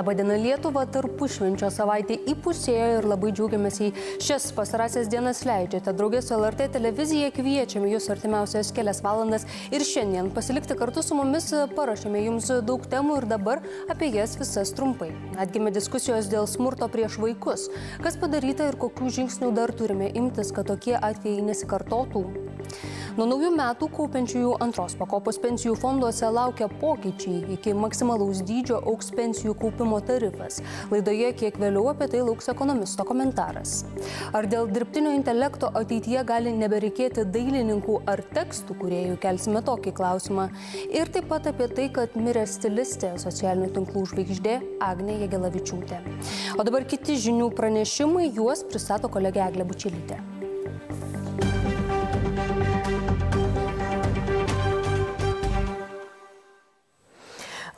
Labadiena Lietuva, tarpušvenčio savaitė įpusėjo ir labai džiaugiamės į šias pasarasias dienas leidžiate. Draugės su LRT televizija kviečiame jūs artimiausias kelias valandas ir šiandien pasilikti kartu su mumis parašėme jums daug temų ir dabar apie jas visas trumpai. Atgimė diskusijos dėl smurto prieš vaikus. Kas padaryta ir kokių žingsnių dar turime imtis, kad tokie atvejai nesikartotų. Nuo naujų metų kaupiančiųjų antros pakopos pensijų fonduose laukia pokyčiai. Iki maksimalaus dydžio auks pensijų kaupimo tarifas. Laidoje kiek vėliau apie tai lauks ekonomisto komentaras. Ar dėl dirbtinio intelekto ateityje gali nebereikėti dailininkų ar tekstų kuriejų, kelsime tokį klausimą. Ir taip pat apie tai, kad mirė stilistė socialinių tinklų žvaigždė Agnė Jegelavičiūtė. O dabar kiti žinių pranešimai, juos pristato kolegė Eglė Bučelytė.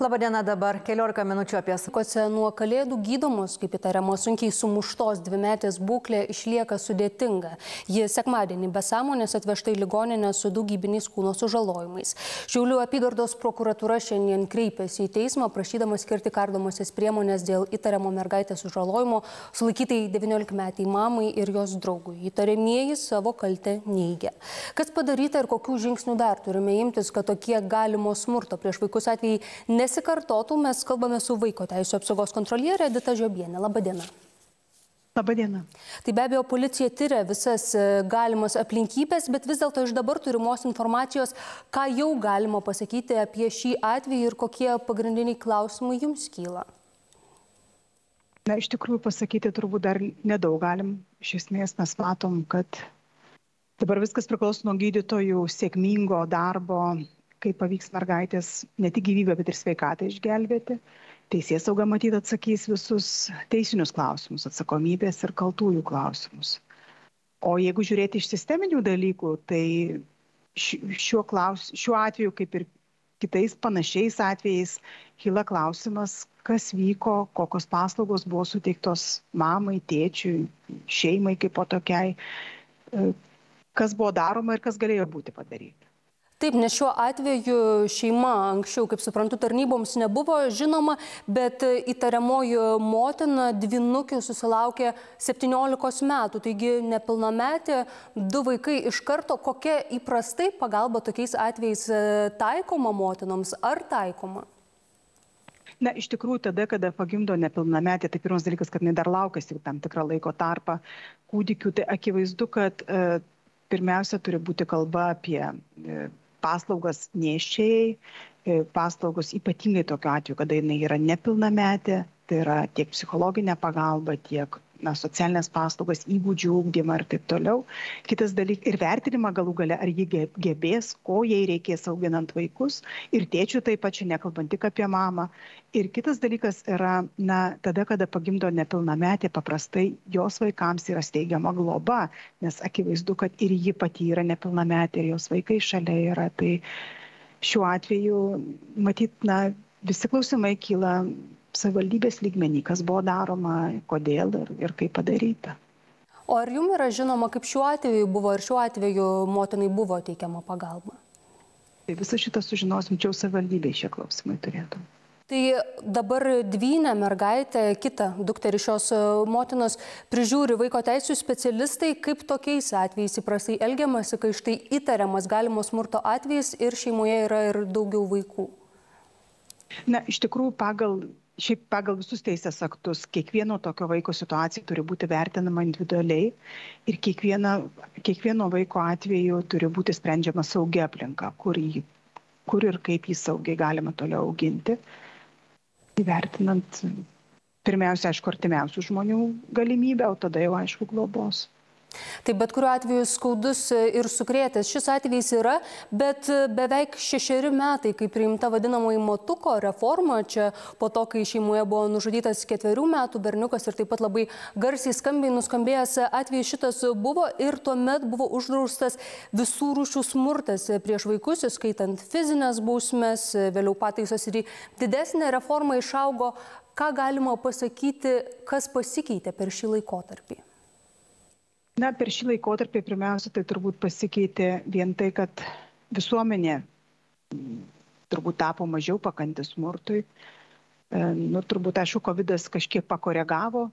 Labadiena dabar, keliolika minučių apie sakose. Nuo kalėdų gydomos, kaip įtariamos sunkiai sumuštos dvimetės būklė išlieka sudėtinga. Ji sekmadienį be sąmonės atvežta į ligoninę su daugybiniais kūno sužalojimais. Šiaulių apygardos prokuratūra šiandien kreipėsi į teismą, prašydama skirti kardomasias priemonės dėl įtariamo mergaitės sužalojimo sulaikytai 19 metai mamai ir jos draugui. Įtariamieji savo kaltę neigia. Kas padaryta ir kokių žingsnių dar turime imtis, kad tokie galimo smurto prieš vaikus atvejai nes nesikartotų, mes kalbame su vaiko teisų apsaugos kontrolierė Edita Žiobienė. Labadiena. Labadiena. Tai be abejo, policija tyria visas e, galimas aplinkybės, bet vis dėlto iš dabar turimos informacijos, ką jau galima pasakyti apie šį atvejį ir kokie pagrindiniai klausimai jums kyla. Na, iš tikrųjų pasakyti turbūt dar nedaug galim. Iš esmės mes matom, kad dabar viskas priklauso nuo gydytojų sėkmingo darbo kaip pavyks mergaitės ne tik gyvybę, bet ir sveikatą išgelbėti. Teisės sauga matyt atsakys visus teisinius klausimus, atsakomybės ir kaltųjų klausimus. O jeigu žiūrėti iš sisteminių dalykų, tai šiuo, klaus, šiuo atveju, kaip ir kitais panašiais atvejais, kyla klausimas, kas vyko, kokios paslaugos buvo suteiktos mamai, tėčiui, šeimai kaip po tokiai, kas buvo daroma ir kas galėjo būti padaryta. Taip, nes šiuo atveju šeima anksčiau, kaip suprantu, tarnyboms nebuvo žinoma, bet įtariamoji motina dvinukių susilaukė 17 metų, taigi nepilnametė, du vaikai iš karto. Kokia įprastai pagalba tokiais atvejais e, taikoma motinoms ar taikoma? Na, iš tikrųjų, tada, kada pagimdo nepilnametė, tai pirmas dalykas, kad jinai dar laukasi tam tikrą laiko tarpą kūdikių, tai akivaizdu, kad e, pirmiausia turi būti kalba apie e, paslaugas nėščiai, e, paslaugos ypatingai tokiu atveju, kada jinai yra nepilnametė, tai yra tiek psichologinė pagalba, tiek na, socialinės paslaugas, įgūdžių ūkdymą ir taip toliau. Kitas dalykas ir vertinimą galų gale, ar ji gebės, ko jai reikės auginant vaikus ir tėčių taip pat čia nekalbant tik apie mamą. Ir kitas dalykas yra, na, tada, kada pagimdo nepilnametė, paprastai jos vaikams yra steigiama globa, nes akivaizdu, kad ir ji pati yra nepilnametė ir jos vaikai šalia yra. Tai šiuo atveju, matyt, na, visi klausimai kyla savivaldybės lygmenį, kas buvo daroma, kodėl ir, ir kaip padaryta. O ar jums yra žinoma, kaip šiuo atveju buvo ir šiuo atveju motinai buvo teikiama pagalba? Tai visą šitą sužinosim, čia savivaldybė šie klausimai turėtų. Tai dabar dvynę mergaitę, kitą dukterį šios e, motinos prižiūri vaiko teisų specialistai, kaip tokiais atvejais įprastai elgiamasi, kai štai įtariamas galimo smurto atvejais ir šeimoje yra ir daugiau vaikų. Na, iš tikrųjų, pagal šiaip pagal visus teisės aktus kiekvieno tokio vaiko situacija turi būti vertinama individualiai ir kiekviena, kiekvieno vaiko atveju turi būti sprendžiama saugia aplinka, kur, jį, kur ir kaip jį saugiai galima toliau auginti, įvertinant pirmiausia, aišku, artimiausių žmonių galimybę, o tada jau, aišku, globos. Tai bet kuriuo atveju skaudus ir sukrėtęs šis atvejis yra, bet beveik šešeri metai, kai priimta vadinamoji motuko reforma, čia po to, kai šeimoje buvo nužudytas ketverių metų berniukas ir taip pat labai garsiai skambiai nuskambėjęs atvejis šitas buvo ir tuomet buvo uždraustas visų rūšių smurtas prieš vaikus, įskaitant fizinės bausmes, vėliau pataisos ir į didesnę reformą išaugo. Ką galima pasakyti, kas pasikeitė per šį laikotarpį? Na per šį laikotarpį pirmiausia tai turbūt pasikeitė vien tai kad visuomenė turbūt tapo mažiau pakanti smurtui. Nu, turbūt, aišku, COVID kažkiek pakoregavo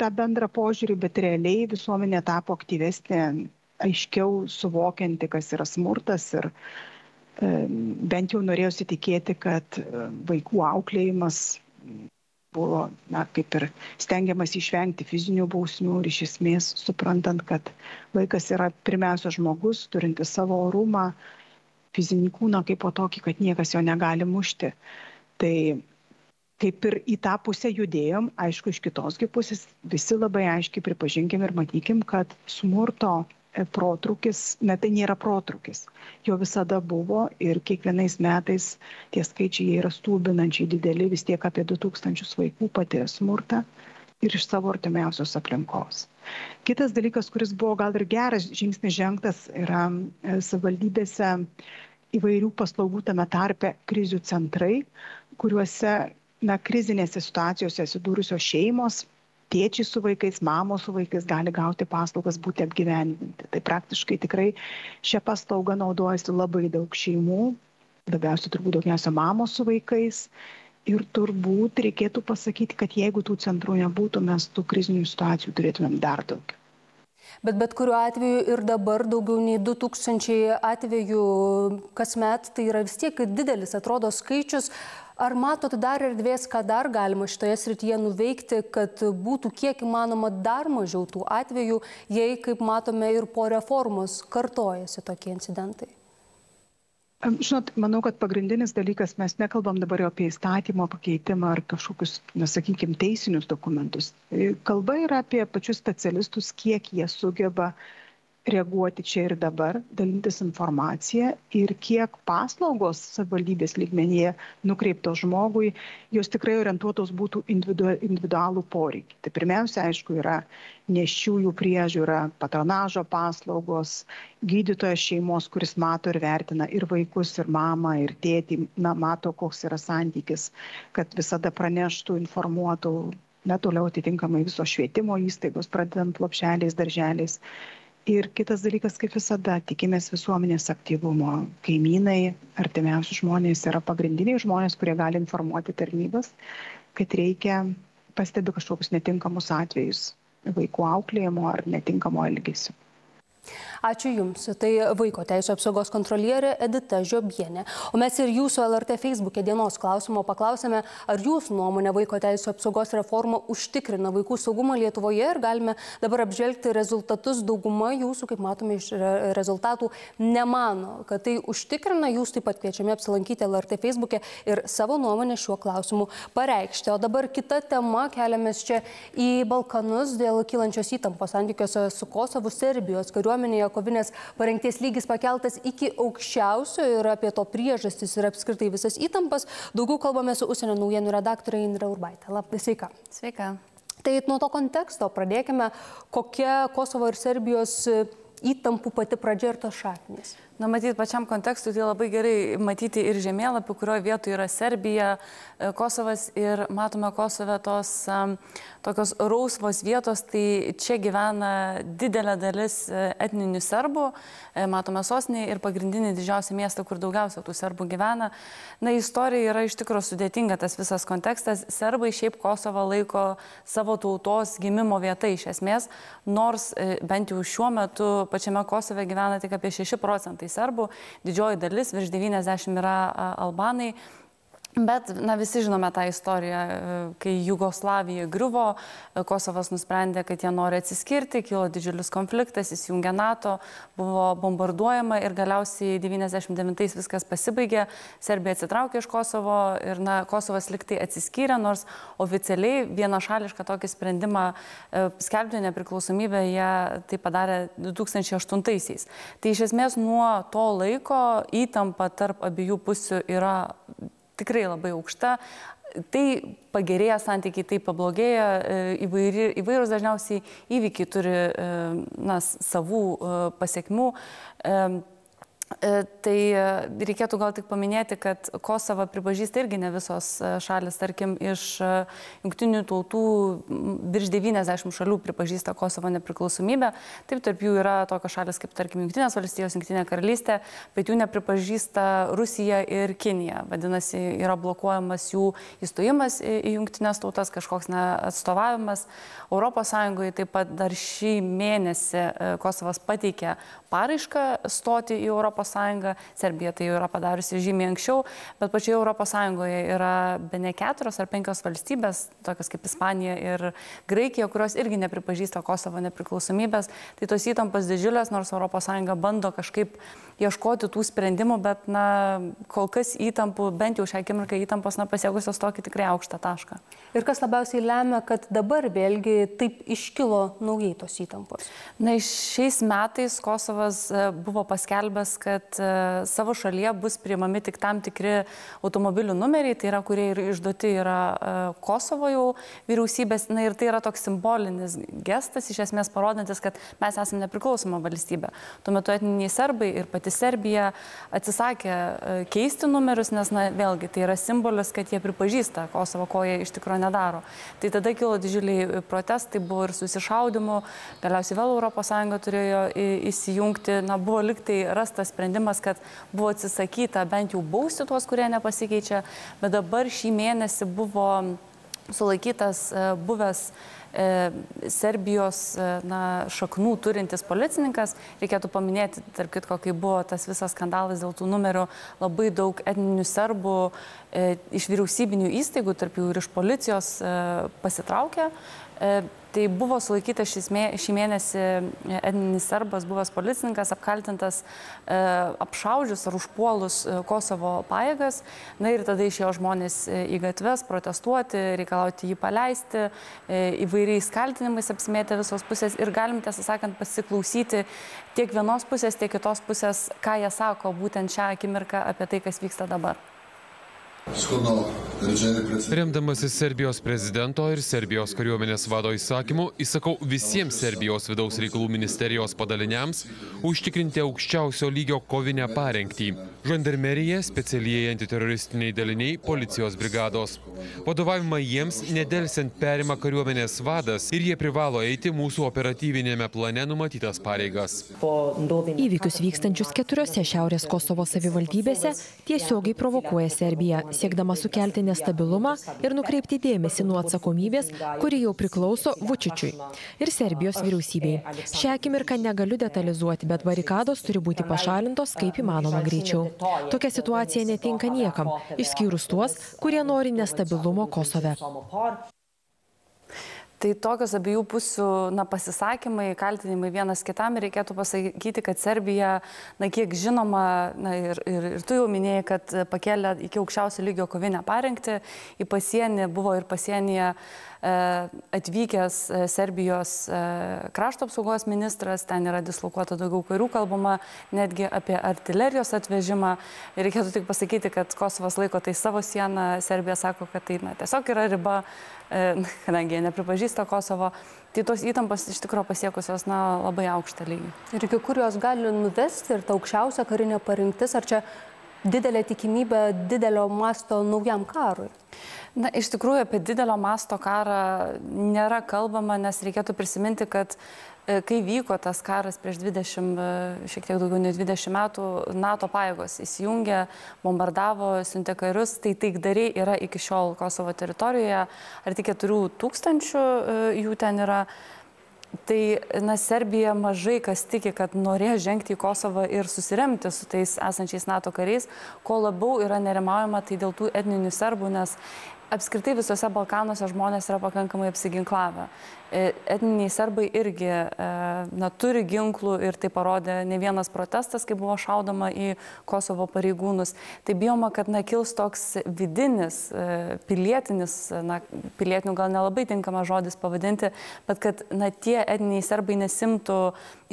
tą bendrą požiūrį, bet realiai visuomenė tapo aktyvesnė, aiškiau suvokianti, kas yra smurtas ir bent jau norėjusi tikėti, kad vaikų auklėjimas buvo, na, kaip ir stengiamas išvengti fizinių bausmių ir iš esmės suprantant, kad vaikas yra pirmiausia žmogus, turintis savo orumą, fizinį kūną kaip po tokį, kad niekas jo negali mušti. Tai kaip ir į tą pusę judėjom, aišku, iš kitos pusės visi labai aiškiai pripažinkim ir matykim, kad smurto protrukis, na tai nėra protrukis, jo visada buvo ir kiekvienais metais tie skaičiai yra stulbinančiai dideli, vis tiek apie 2000 vaikų patyrė smurtą ir iš savo artimiausios aplinkos. Kitas dalykas, kuris buvo gal ir geras žingsnis žengtas, yra e, savivaldybėse įvairių paslaugų tame tarpe krizių centrai, kuriuose na krizinėse situacijose atsidūrusios šeimos tėčiai su vaikais mamos su vaikais gali gauti paslaugas būti apgyvendinti tai praktiškai tikrai šia paslauga naudojasi labai daug šeimų labiausiai turbūt daugiausia mamos su vaikais ir turbūt reikėtų pasakyti kad jeigu tų centrų nebūtų mes tų krizinių situacijų turėtumėm dar daugiau Bet bet kuriuo atveju ir dabar daugiau nei 2000 atvejų kasmet, tai yra vis tiek didelis, atrodo, skaičius. Ar matot dar erdvės, ką dar galima šitoje srityje nuveikti, kad būtų kiek įmanoma dar mažiau tų atvejų, jei, kaip matome, ir po reformos kartojasi tokie incidentai? Žinot, manau, kad pagrindinis dalykas, mes nekalbam dabar jau apie įstatymo pakeitimą ar kažkokius, nesakykime, teisinius dokumentus. Kalba yra apie pačius specialistus, kiek jie sugeba uh, reaguoti čia ir dabar, dalintis informaciją ir kiek paslaugos savivaldybės lygmenyje nukreiptos žmogui, jos tikrai orientuotos būtų individu, individualų poreikį. Tai pirmiausia, aišku, yra neščiųjų priežiūra, patronažo paslaugos, gydytojas šeimos, kuris mato ir vertina ir vaikus, ir mamą, ir tėtį, na, mato, koks yra santykis, kad visada praneštų, informuotų, na, toliau atitinkamai viso švietimo įstaigos, pradedant lopšeliais, darželiais ir kitas dalykas kaip visada tikimės visuomenės aktyvumo. Kaimynai artimiausi žmonės yra pagrindiniai žmonės kurie gali informuoti tarnybas kad reikia pastebi kažkokius netinkamus atvejus vaikų auklėjimo ar netinkamo elgesio Ačiū Jums. Tai vaiko teisų apsaugos kontrolierė Edita Žiobienė. O mes ir jūsų LRT Facebook'e dienos klausimo paklausėme, ar jūsų nuomonė vaiko teisų apsaugos reforma užtikrina vaikų saugumą Lietuvoje ir galime dabar apžvelgti rezultatus. Dauguma jūsų, kaip matome iš rezultatų, nemano, kad tai užtikrina. Jūs taip pat kviečiame apsilankyti LRT Facebook'e ir savo nuomonę šiuo klausimu pareikšti. O dabar kita tema keliamės čia į Balkanus dėl kylančios įtampos santykiuose su Kosovu, Serbijos kariuomenėje kovinės parengties lygis pakeltas iki aukščiausio ir apie to priežastis ir apskritai visas įtampas. Daugiau kalbame su užsienio naujienų redaktorė Indra Urbaitė. Labai sveika. Sveika. Tai nuo to konteksto pradėkime, kokia Kosovo ir Serbijos įtampų pati pradžia ir tos šaknis. Na, matyti, pačiam kontekstui tai labai gerai matyti ir žemėlapį, kurioje vietoje yra Serbija, e, Kosovas ir matome Kosove tos um, tokios rausvos vietos, tai čia gyvena didelė dalis e, etninių serbų, matome sosnį ir pagrindinį didžiausią miestą, kur daugiausia tų serbų gyvena. Na, istorija yra iš tikrųjų sudėtinga tas visas kontekstas. Serbai šiaip Kosovą laiko savo tautos gimimo vieta iš esmės, nors bent jau šiuo metu pačiame Kosove gyvena tik apie 6 procentai serbų, didžioji dalis, virš 90 yra albanai. Bet, na, visi žinome tą istoriją, kai Jugoslavija griuvo, Kosovas nusprendė, kad jie nori atsiskirti, kilo didžiulis konfliktas, įsijungė NATO, buvo bombarduojama ir galiausiai 99-ais viskas pasibaigė, Serbija atsitraukė iš Kosovo ir, na, Kosovas liktai atsiskyrė, nors oficialiai vienašališką tokį sprendimą e, skelbti nepriklausomybę jie tai padarė 2008-aisiais. Tai iš esmės nuo to laiko įtampa tarp abiejų pusių yra tikrai labai aukšta. Tai pagerėja santykiai, tai pablogėja, e, įvairi, įvairūs dažniausiai įvykiai turi e, na, savų e, pasiekmių. E, tai e, reikėtų gal tik paminėti, kad Kosovą pripažįsta irgi ne visos e, šalis, tarkim, iš jungtinių tautų virš 90 šalių pripažįsta Kosovo nepriklausomybę. Taip, tarp jų yra tokios šalis kaip, tarkim, Junktinės valstijos, Junktinė karalystė, bet jų nepripažįsta Rusija ir Kinija. Vadinasi, yra blokuojamas jų įstojimas į Junktinės tautas, kažkoks neatstovavimas. ES taip pat dar šį mėnesį Kosovas pateikė paraišką stoti į ES. Serbija tai jau yra padariusi žymiai anksčiau, bet pačioje ES yra be ne keturios ar penkios valstybės, tokios kaip Ispanija ir Graikija, kurios irgi nepripažįsta Kosovo nepriklausomybės. Tai tos įtampos didžiulės, nors ES bando kažkaip ieškoti tų sprendimų, bet na, kol kas įtampų, bent jau šią akimirką įtampos na, pasiekusios tokį tikrai aukštą tašką. Ir kas labiausiai lemia, kad dabar vėlgi taip iškilo naujai tos įtampos? Na, šiais metais Kosovas e, buvo paskelbęs, kad e, savo šalyje bus priimami tik tam tikri automobilių numeriai, tai yra, kurie ir išduoti yra e, Kosovo jau vyriausybės. Na ir tai yra toks simbolinis gestas, iš esmės parodantis, kad mes esame nepriklausoma valstybė. Tuo metu etniniai serbai ir pati Serbija atsisakė keisti numerius, nes, na, vėlgi, tai yra simbolis, kad jie pripažįsta Kosovo, ko jie iš tikrųjų nedaro. Tai tada kilo didžiuliai protestai, buvo ir susišaudimų, galiausiai vėl ES turėjo įsijungti, na, buvo liktai rastas sprendimas, kad buvo atsisakyta bent jau bausti tuos, kurie nepasikeičia, bet dabar šį mėnesį buvo sulaikytas e, buvęs e, Serbijos e, na, šaknų turintis policininkas. Reikėtų paminėti, tarp kitko, kai buvo tas visas skandalas dėl tų numerių, labai daug etninių serbų e, iš vyriausybinių įstaigų, tarp jų ir iš policijos e, pasitraukė. E, Tai buvo sulaikytas mė, šį mėnesį e, etninis serbas, buvęs policininkas, apkaltintas e, apšaudžius ar užpuolus e, Kosovo pajėgas. Na ir tada išėjo žmonės e, į gatves protestuoti, reikalauti jį paleisti, e, įvairiais kaltinimais apsimėtė visos pusės ir galim tiesą sakant pasiklausyti tiek vienos pusės, tiek kitos pusės, ką jie sako būtent šią akimirką apie tai, kas vyksta dabar. Remdamasis Serbijos prezidento ir Serbijos kariuomenės vado įsakymu, įsakau visiems Serbijos vidaus reikalų ministerijos padaliniams užtikrinti aukščiausio lygio kovinę parengtį. Žandarmerija, specialieji antiteroristiniai daliniai, policijos brigados. Vadovavimą jiems nedelsiant perima kariuomenės vadas ir jie privalo eiti mūsų operatyvinėme plane numatytas pareigas. Įvykius vykstančius keturiose Šiaurės Kosovo savivaldybėse tiesiogiai provokuoja Serbija siekdama sukelti nestabilumą ir nukreipti dėmesį nuo atsakomybės, kuri jau priklauso Vučičiui ir Serbijos vyriausybei. Šią akimirką negaliu detalizuoti, bet barikados turi būti pašalintos kaip įmanoma greičiau. Tokia situacija netinka niekam, išskyrus tuos, kurie nori nestabilumo Kosove. Tai tokios abiejų pusių na, pasisakymai, kaltinimai vienas kitam ir reikėtų pasakyti, kad Serbija, na, kiek žinoma, na, ir, ir, ir tu jau minėjai, kad pakėlė iki aukščiausio lygio kovinę parengti, į pasienį buvo ir pasienyje e, atvykęs e, Serbijos e, krašto apsaugos ministras, ten yra dislokuota daugiau karių, kalbama netgi apie artilerijos atvežimą. Reikėtų tik pasakyti, kad Kosovas laiko tai savo sieną, Serbija sako, kad tai na, tiesiog yra riba E, kadangi jie nepripažįsta Kosovo, tai tos įtampos iš tikrųjų pasiekusios na, labai aukštą lygį. Ir iki kur jos gali nuvesti ir ta aukščiausia karinė parinktis, ar čia didelė tikimybė didelio masto naujam karui? Na, iš tikrųjų apie didelio masto karą nėra kalbama, nes reikėtų prisiminti, kad E, kai vyko tas karas prieš 20, e, šiek tiek daugiau nei 20 metų, NATO pajėgos įsijungė, bombardavo, siuntė karius, tai taikdariai yra iki šiol Kosovo teritorijoje, ar tik 4 tūkstančių e, jų ten yra. Tai, na, Serbija mažai kas tiki, kad norės žengti į Kosovą ir susiremti su tais esančiais NATO kariais, ko labiau yra nerimaujama, tai dėl tų etninių serbų, nes apskritai visose Balkanuose žmonės yra pakankamai apsiginklavę. E, etniniai serbai irgi e, na, turi ginklų ir tai parodė ne vienas protestas, kai buvo šaudama į Kosovo pareigūnus. Tai bijoma, kad na, kils toks vidinis, e, pilietinis, na, pilietinių gal nelabai tinkamas žodis pavadinti, bet kad na, tie etniniai serbai nesimtų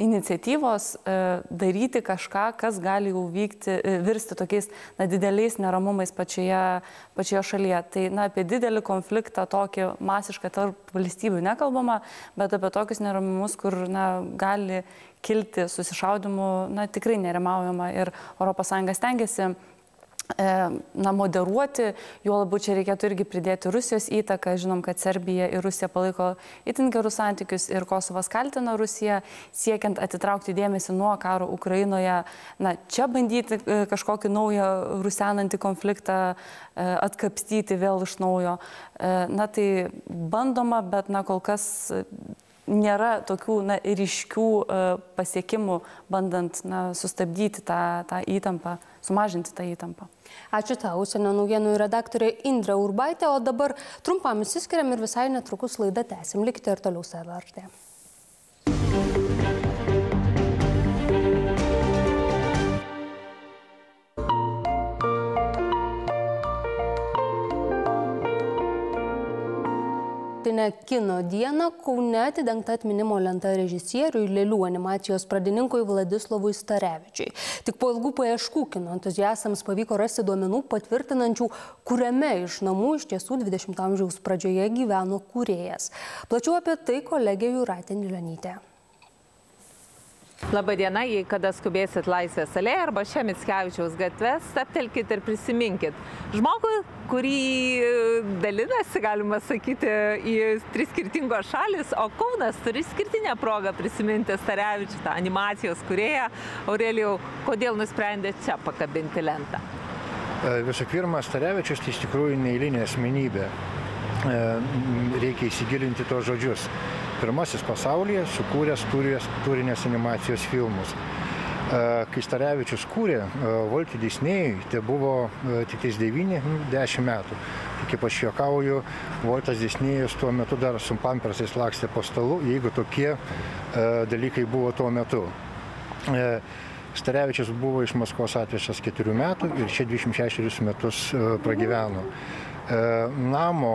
iniciatyvos daryti kažką, kas gali jau vykti, virsti tokiais na, dideliais neramumais pačioje, pačioje šalyje. Tai na, apie didelį konfliktą tokį masišką tarp valstybių nekalbama kalbama, bet apie tokius neramumus, kur na, gali kilti susišaudimų, na, tikrai nerimaujama ir ES stengiasi na, moderuoti, juo labiau čia reikėtų irgi pridėti Rusijos įtaką. Žinom, kad Serbija ir Rusija palaiko itin gerus santykius ir Kosovas kaltina Rusiją, siekiant atitraukti dėmesį nuo karo Ukrainoje. Na, čia bandyti e, kažkokį naują rusenantį konfliktą e, atkapstyti vėl iš naujo. Na, tai bandoma, bet, na, kol kas nėra tokių na, ryškių pasiekimų, bandant na, sustabdyti tą, tą įtampą, sumažinti tą įtampą. Ačiū tau, užsienio naujienų redaktorė Indra Urbaitė, o dabar trumpam įsiskiriam ir visai netrukus laidą tęsim. Likite ir toliau su LRT. Tarptautinę kino dieną Kaune atidengta atminimo lenta režisieriui Lėlių animacijos pradininkui Vladislavui Starevičiui. Tik po ilgų paieškų kino entuziastams pavyko rasti duomenų patvirtinančių, kuriame iš namų iš tiesų 20 amžiaus pradžioje gyveno kūrėjas. Plačiau apie tai kolegė Juratė Nilionytė. Labadiena, jei kada skubėsit Laisvės alėje arba šią Mitskevičiaus gatvę, staptelkite ir prisiminkit. Žmogui, kurį dalinasi, galima sakyti, į tris skirtingos šalis, o Kaunas turi skirtinę progą prisiminti Starevičių, tą animacijos kurėją. Aurelijau, kodėl nusprendė čia pakabinti lentą? E, visų pirma, Starevičius tai iš tikrųjų neįlinė asmenybė. E, reikia įsigilinti tos žodžius pirmasis pasaulyje sukūręs turinės animacijos filmus. E, kai Starevičius kūrė Voltį e, Disnėjui, tai buvo tik 9-10 metų. Kaip aš juokauju, Voltas Disnėjus tuo metu dar su pampersais lakstė po stalu, jeigu tokie dalykai buvo tuo metu. Starevičius buvo iš Maskvos atvežtas 4 metų ir čia 26 metus pragyveno. Namo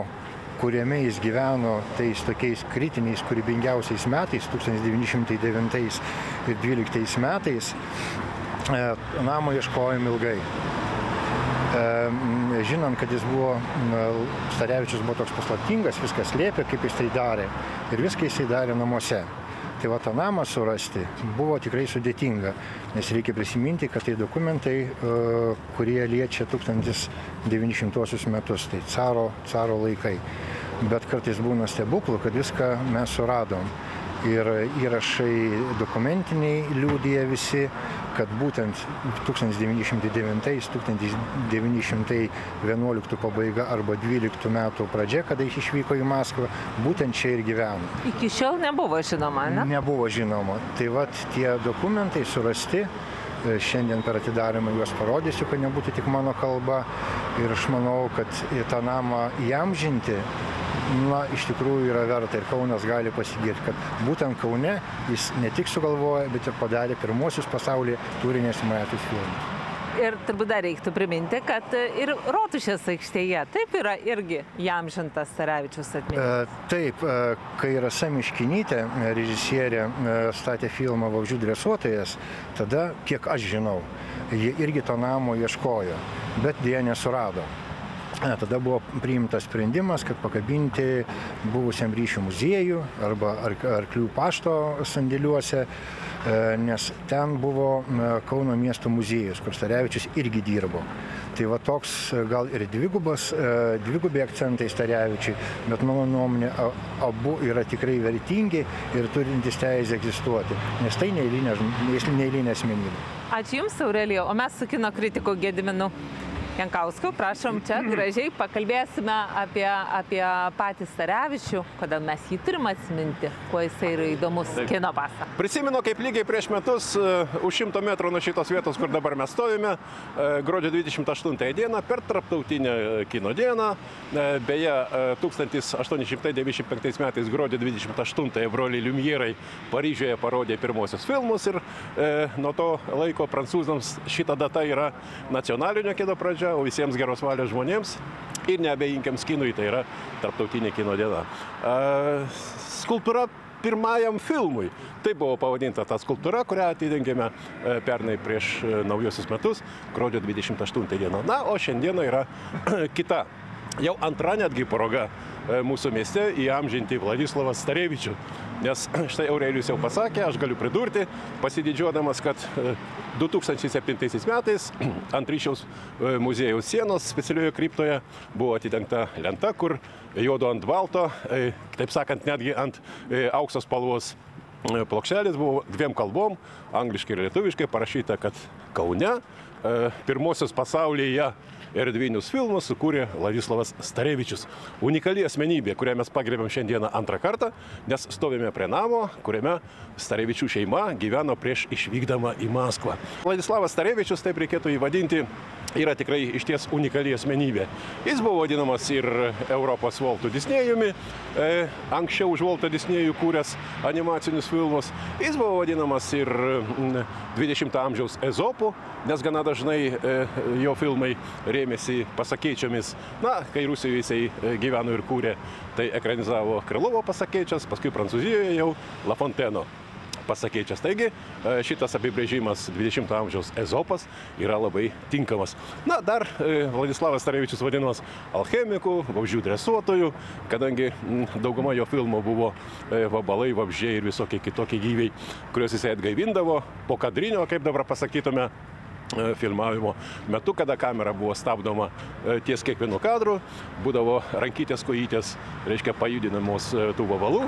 kuriame jis gyveno tais tokiais kritiniais, kūrybingiausiais metais, 1909 ir 12 metais, e, namo ieškojom ilgai. E, žinant, kad jis buvo, Starevičius buvo toks paslaptingas, viskas lėpė, kaip jis tai darė. Ir viską jisai darė namuose. Tai va tą namą surasti buvo tikrai sudėtinga, nes reikia prisiminti, kad tai dokumentai, e, kurie liečia 1900 metus, tai caro, caro laikai. Bet kartais būna stebuklų, kad viską mes suradom ir įrašai dokumentiniai liūdija visi, kad būtent 1909-1911 pabaiga arba 12 metų pradžia, kada jis išvyko į Maskvą, būtent čia ir gyveno. Iki šiol nebuvo žinoma, ne? Nebuvo žinoma. Tai vad tie dokumentai surasti šiandien per atidarimą juos parodysiu, kad nebūtų tik mano kalba. Ir aš manau, kad tą namą įamžinti na, iš tikrųjų yra verta ir Kaunas gali pasigirti, kad būtent Kaune jis ne tik sugalvoja, bet ir padarė pirmosius pasaulyje turinės matus filmus. Ir turbūt dar reiktų priminti, kad ir Rotušės aikštėje taip yra irgi jam žintas Starevičius atminimas. E, taip, e, kai Rasa Miškinytė, režisierė, e, statė filmą Vaužių dresuotojas, tada, kiek aš žinau, jie irgi to namo ieškojo, bet dėja nesurado. Tada buvo priimtas sprendimas, kad pakabinti buvusiam ryšių muziejų arba arklių pašto sandėliuose, e, nes ten buvo Kauno miesto muziejus, kur Starevičius irgi dirbo. Tai va toks e, gal ir dvigubas, e, dvigubai akcentai Starevičiui, bet mano nuomonė, abu yra tikrai vertingi ir turintys teisę egzistuoti, nes tai neįlinė, neįlinė asmenybė. Ačiū Jums, Aurelija, o mes su kino kritiku Gediminu Jankausku, prašom čia gražiai pakalbėsime apie, apie patį Starevičių, kodėl mes jį turime atsiminti, kuo jisai yra įdomus Taip. kino pasą. Prisimenu, kaip lygiai prieš metus uh, už šimto metrų nuo šitos vietos, kur dabar mes stovime, uh, gruodžio 28 dieną per tarptautinę e, kino dieną. Uh, beje, uh, 1895 metais gruodžio 28 broliai Lumierai Paryžiuje parodė pirmosius filmus ir uh, nuo to laiko prancūzams šita data yra nacionalinio kino pradžia pradžia, o visiems geros valios žmonėms ir neabejinkiams kinui, tai yra tarptautinė kino diena. Skulptūra pirmajam filmui. Tai buvo pavadinta ta skulptūra, kurią atidengėme e, pernai prieš e, naujosius metus, gruodžio 28 dieną. Na, o šiandieną yra kita, jau antra netgi proga mūsų mieste įamžinti Vladislavą Starevičių. Nes štai Aurelijus jau pasakė, aš galiu pridurti, pasididžiuodamas, kad 2007 metais ant ryšiaus muziejaus sienos specialioje kryptoje buvo atidengta lenta, kur juodo ant balto, taip sakant, netgi ant auksos spalvos plokštelis buvo dviem kalbom, angliškai ir lietuviškai parašyta, kad Kaune pirmosios pasaulyje erdvinius filmus sukūrė Vladislavas Starevičius. Unikali asmenybė, kurią mes pagerbėm šiandieną antrą kartą, nes stovime prie namo, kuriame Starevičių šeima gyveno prieš išvykdama į Maskvą. Vladislavas Starevičius, taip reikėtų įvadinti, yra tikrai išties unikali asmenybė. Jis buvo vadinamas ir Europos Voltų Disnėjumi, e, anksčiau už Voltą Disnėjų kūręs animacinius filmus. Jis buvo vadinamas ir 20 amžiaus Ezopu, nes gana dažnai e, jo filmai rėmėsi pasakeičiomis. Na, kai Rusijoje jisai gyveno ir kūrė, tai ekranizavo Krylovo pasakeičias, paskui Prancūzijoje jau La Fonteno pasakeičias. Taigi šitas apibrėžimas 20 amžiaus ezopas yra labai tinkamas. Na, dar Vladislavas Starevičius vadinamas alchemiku, vabžių dresuotoju, kadangi dauguma jo filmų buvo vabalai, vabžiai ir visokie kitokie gyviai, kuriuos jisai atgaivindavo po kadrinio, kaip dabar pasakytume, filmavimo metu, kada kamera buvo stabdoma ties kiekvienu kadru, būdavo rankytės, kojytės, reiškia, pajudinamos tų vabalų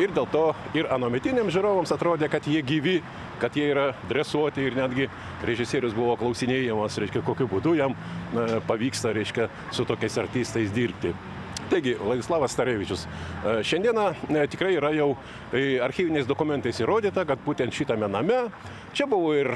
ir dėl to ir anometiniams žiūrovams atrodė, kad jie gyvi, kad jie yra dresuoti ir netgi režisierius buvo klausinėjamas, reiškia, kokiu būdu jam pavyksta, reiškia, su tokiais artistais dirbti. Taigi, Vladislavas Starevičius. Šiandieną tikrai yra jau archyviniais dokumentais įrodyta, kad būtent šitame name čia buvo ir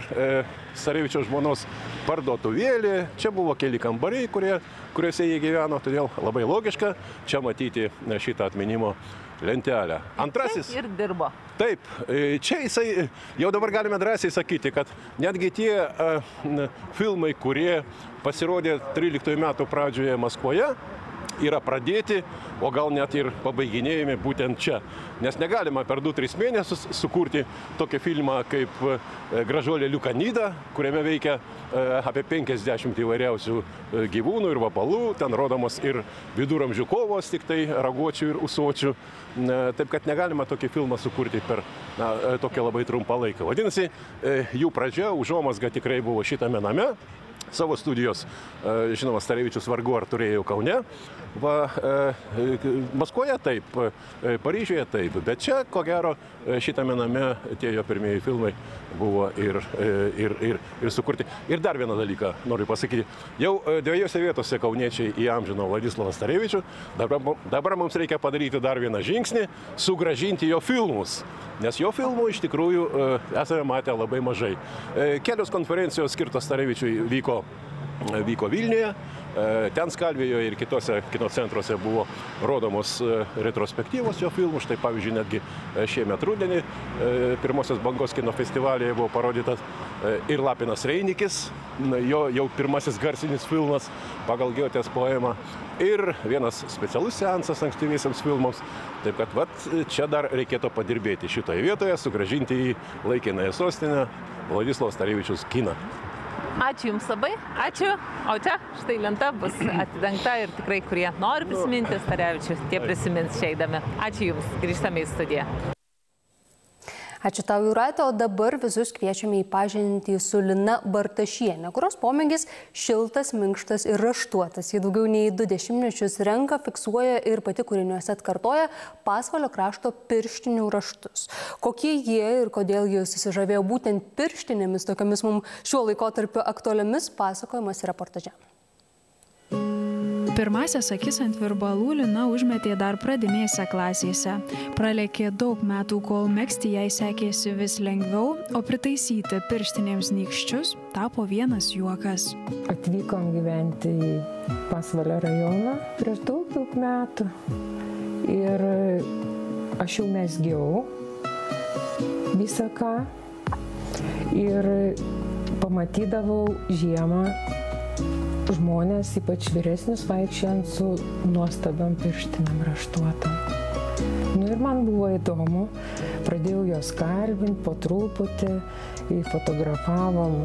Starevičiaus žmonos parduotuvėlė, čia buvo keli kambariai, kurie, kuriuose jie gyveno, todėl labai logiška čia matyti šitą atminimo lentelę. Antrasis. Ir dirbo. Taip, čia jisai, jau dabar galime drąsiai sakyti, kad netgi tie uh, filmai, kurie pasirodė 13 metų pradžioje Maskvoje, yra pradėti, o gal net ir pabaiginėjami būtent čia. Nes negalima per 2-3 mėnesius sukurti tokį filmą kaip Gražuolė Liukanida, kuriame veikia apie 50 įvairiausių gyvūnų ir vabalų, ten rodomos ir viduramžių kovos, tik tai raguočių ir usočių. Taip kad negalima tokį filmą sukurti per na, tokį labai trumpą laiką. Vadinasi, jų pradžia, užuomasga tikrai buvo šitame name. Savo studijos, žinoma, Starevičius vargu ar turėjo Kaune, Va, Maskvoje taip, Paryžiuje taip, bet čia, ko gero, šitame name tie jo pirmieji filmai buvo ir, ir, ir, ir sukurti. Ir dar vieną dalyką noriu pasakyti. Jau dviejose vietose kauniečiai įamžino Vladislavą Starevičių, dabar, dabar mums reikia padaryti dar vieną žingsnį, sugražinti jo filmus. Nes jo filmų iš tikrųjų esame matę labai mažai. Kelios konferencijos skirtos Starevičiui vyko, vyko Vilniuje. Ten Skalvijoje ir kitose kino centruose buvo rodomos retrospektyvos jo filmų. Štai pavyzdžiui, netgi šiemet rudenį pirmosios bangos kino festivalėje buvo parodytas ir Lapinas Reinikis, jo jau pirmasis garsinis filmas pagal Geotės poemą. Ir vienas specialus seansas ankstyviesiams filmams. Taip kad vat, čia dar reikėtų padirbėti šitoje vietoje, sugražinti į laikinąją sostinę Vladislavas Starevičius kiną. Ačiū Jums labai, ačiū. O čia štai lenta bus atidengta ir tikrai, kurie nori prisiminti Starevičius, tie prisimins šiaidami. Ačiū Jums, grįžtame į studiją. Ačiū tau, Jūratė, o dabar visus kviečiame į pažinti su Lina Bartašienė, kurios pomėgis šiltas, minkštas ir raštuotas. Jie daugiau nei du dešimtmečius renka, fiksuoja ir pati kūriniuose atkartoja pasvalio krašto pirštinių raštus. Kokie jie ir kodėl jie susižavėjo būtent pirštinėmis, tokiamis mums šiuo laikotarpiu aktualiamis, pasakojimas reportaže. Pirmasias akis ant virbalų Lina užmetė dar pradinėse klasėse. Pralekė daug metų, kol mėgsti jai sekėsi vis lengviau, o pritaisyti pirštinėms nykščius tapo vienas juokas. Atvykom gyventi į Pasvalio rajoną prieš daug, daug metų. Ir aš jau mesgiau visą ką. Ir pamatydavau žiemą žmonės, ypač vyresnius, vaikščiant su nuostabiam pirštiniam raštuotam. Nu ir man buvo įdomu, pradėjau jos kalbinti po truputį, fotografavom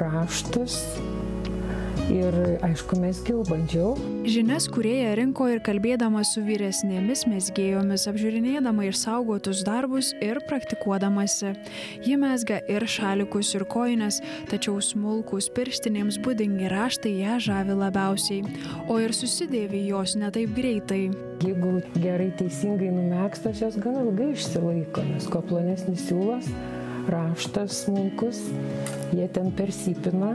raštus Ir aišku, mesgiau, bandžiau. Žinias kurieja rinko ir kalbėdama su vyresnėmis mesgėjomis, apžiūrinėdama išsaugotus darbus ir praktikuodamasi. Ji mesga ir šalikus, ir koinės, tačiau smulkus pirštinėms būdingi raštai ją žavi labiausiai, o ir susidėvi jos netaip greitai. Jeigu gerai teisingai numėgstos, jos gan ilgai išsilaiko, nes kuo plonesnis siūlas, raštas smulkus, jie ten persipina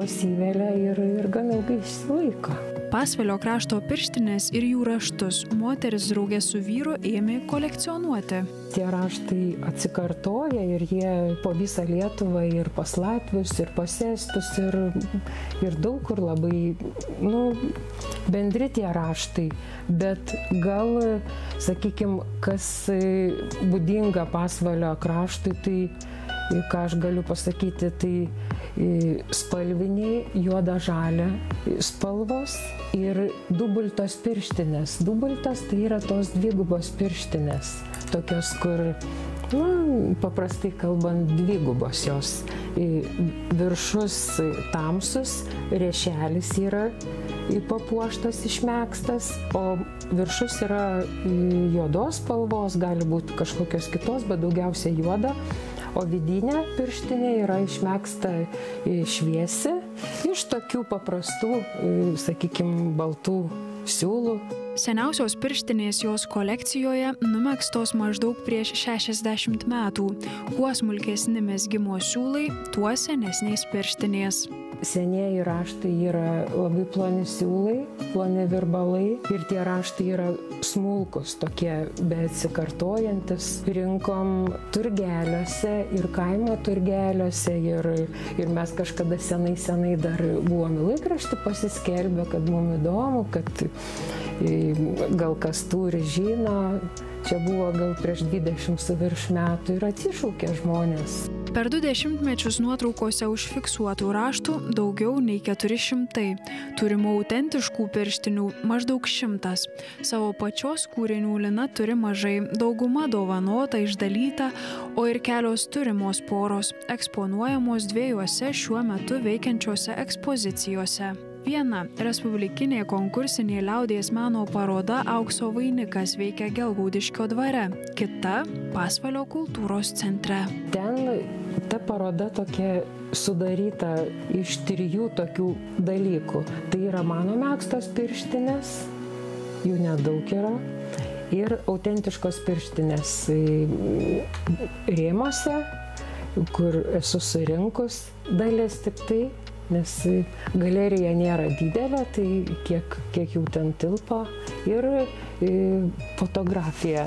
pasivelia ir, ir gan ilgai išsilaiko. Pasvalio krašto pirštinės ir jų raštus moteris draugė su vyru ėmė kolekcionuoti. Tie raštai atsikartoja ir jie po visą Lietuvą ir pas Latvius, ir pas Estus, ir, ir daug kur labai, nu, bendri tie raštai. Bet gal, sakykime, kas būdinga pasvalio kraštui, tai ką aš galiu pasakyti, tai spalviniai, juoda žalia spalvos ir dubultos pirštinės. Dubultos tai yra tos dvigubos pirštinės, tokios, kur, na, paprastai kalbant, dvigubos jos. Viršus tamsus, riešelis yra papuoštas, išmėgstas, o viršus yra juodos spalvos, gali būti kažkokios kitos, bet daugiausia juoda o vidinė pirštinė yra išmėgsta šviesi iš tokių paprastų, sakykime, baltų siūlų. Seniausios pirštinės jos kolekcijoje numėgstos maždaug prieš 60 metų. Kuo smulkesni mesgimo siūlai, tuo senesnės pirštinės senieji raštai yra labai ploni siūlai, ploni virbalai ir tie raštai yra smulkus, tokie beatsikartojantis. Rinkom turgeliuose ir kaimo turgeliuose ir, ir mes kažkada senai senai dar buvome laikraštį pasiskelbę, kad mums įdomu, kad gal kas turi žino, čia buvo gal prieš 20 su virš metų ir atsišaukė žmonės. Per du dešimtmečius nuotraukose užfiksuotų raštų daugiau nei 400. Turimų autentiškų pirštinių maždaug šimtas. Savo pačios kūrinių Lina turi mažai, dauguma dovanota, išdalyta, o ir kelios turimos poros eksponuojamos dviejose šiuo metu veikiančiose ekspozicijose. Viena respublikinė konkursinė liaudės meno paroda Aukso vainikas veikia Gelgaudiškio dvare, kita Pasvalio kultūros centre. Ten ta paroda tokia sudaryta iš trijų tokių dalykų. Tai yra mano mėgstos pirštinės, jų nedaug yra, ir autentiškos pirštinės rėmose, kur esu surinkus dalis tik tai nes galerija nėra didelė, tai kiek, kiek jau ten tilpo. Ir fotografija,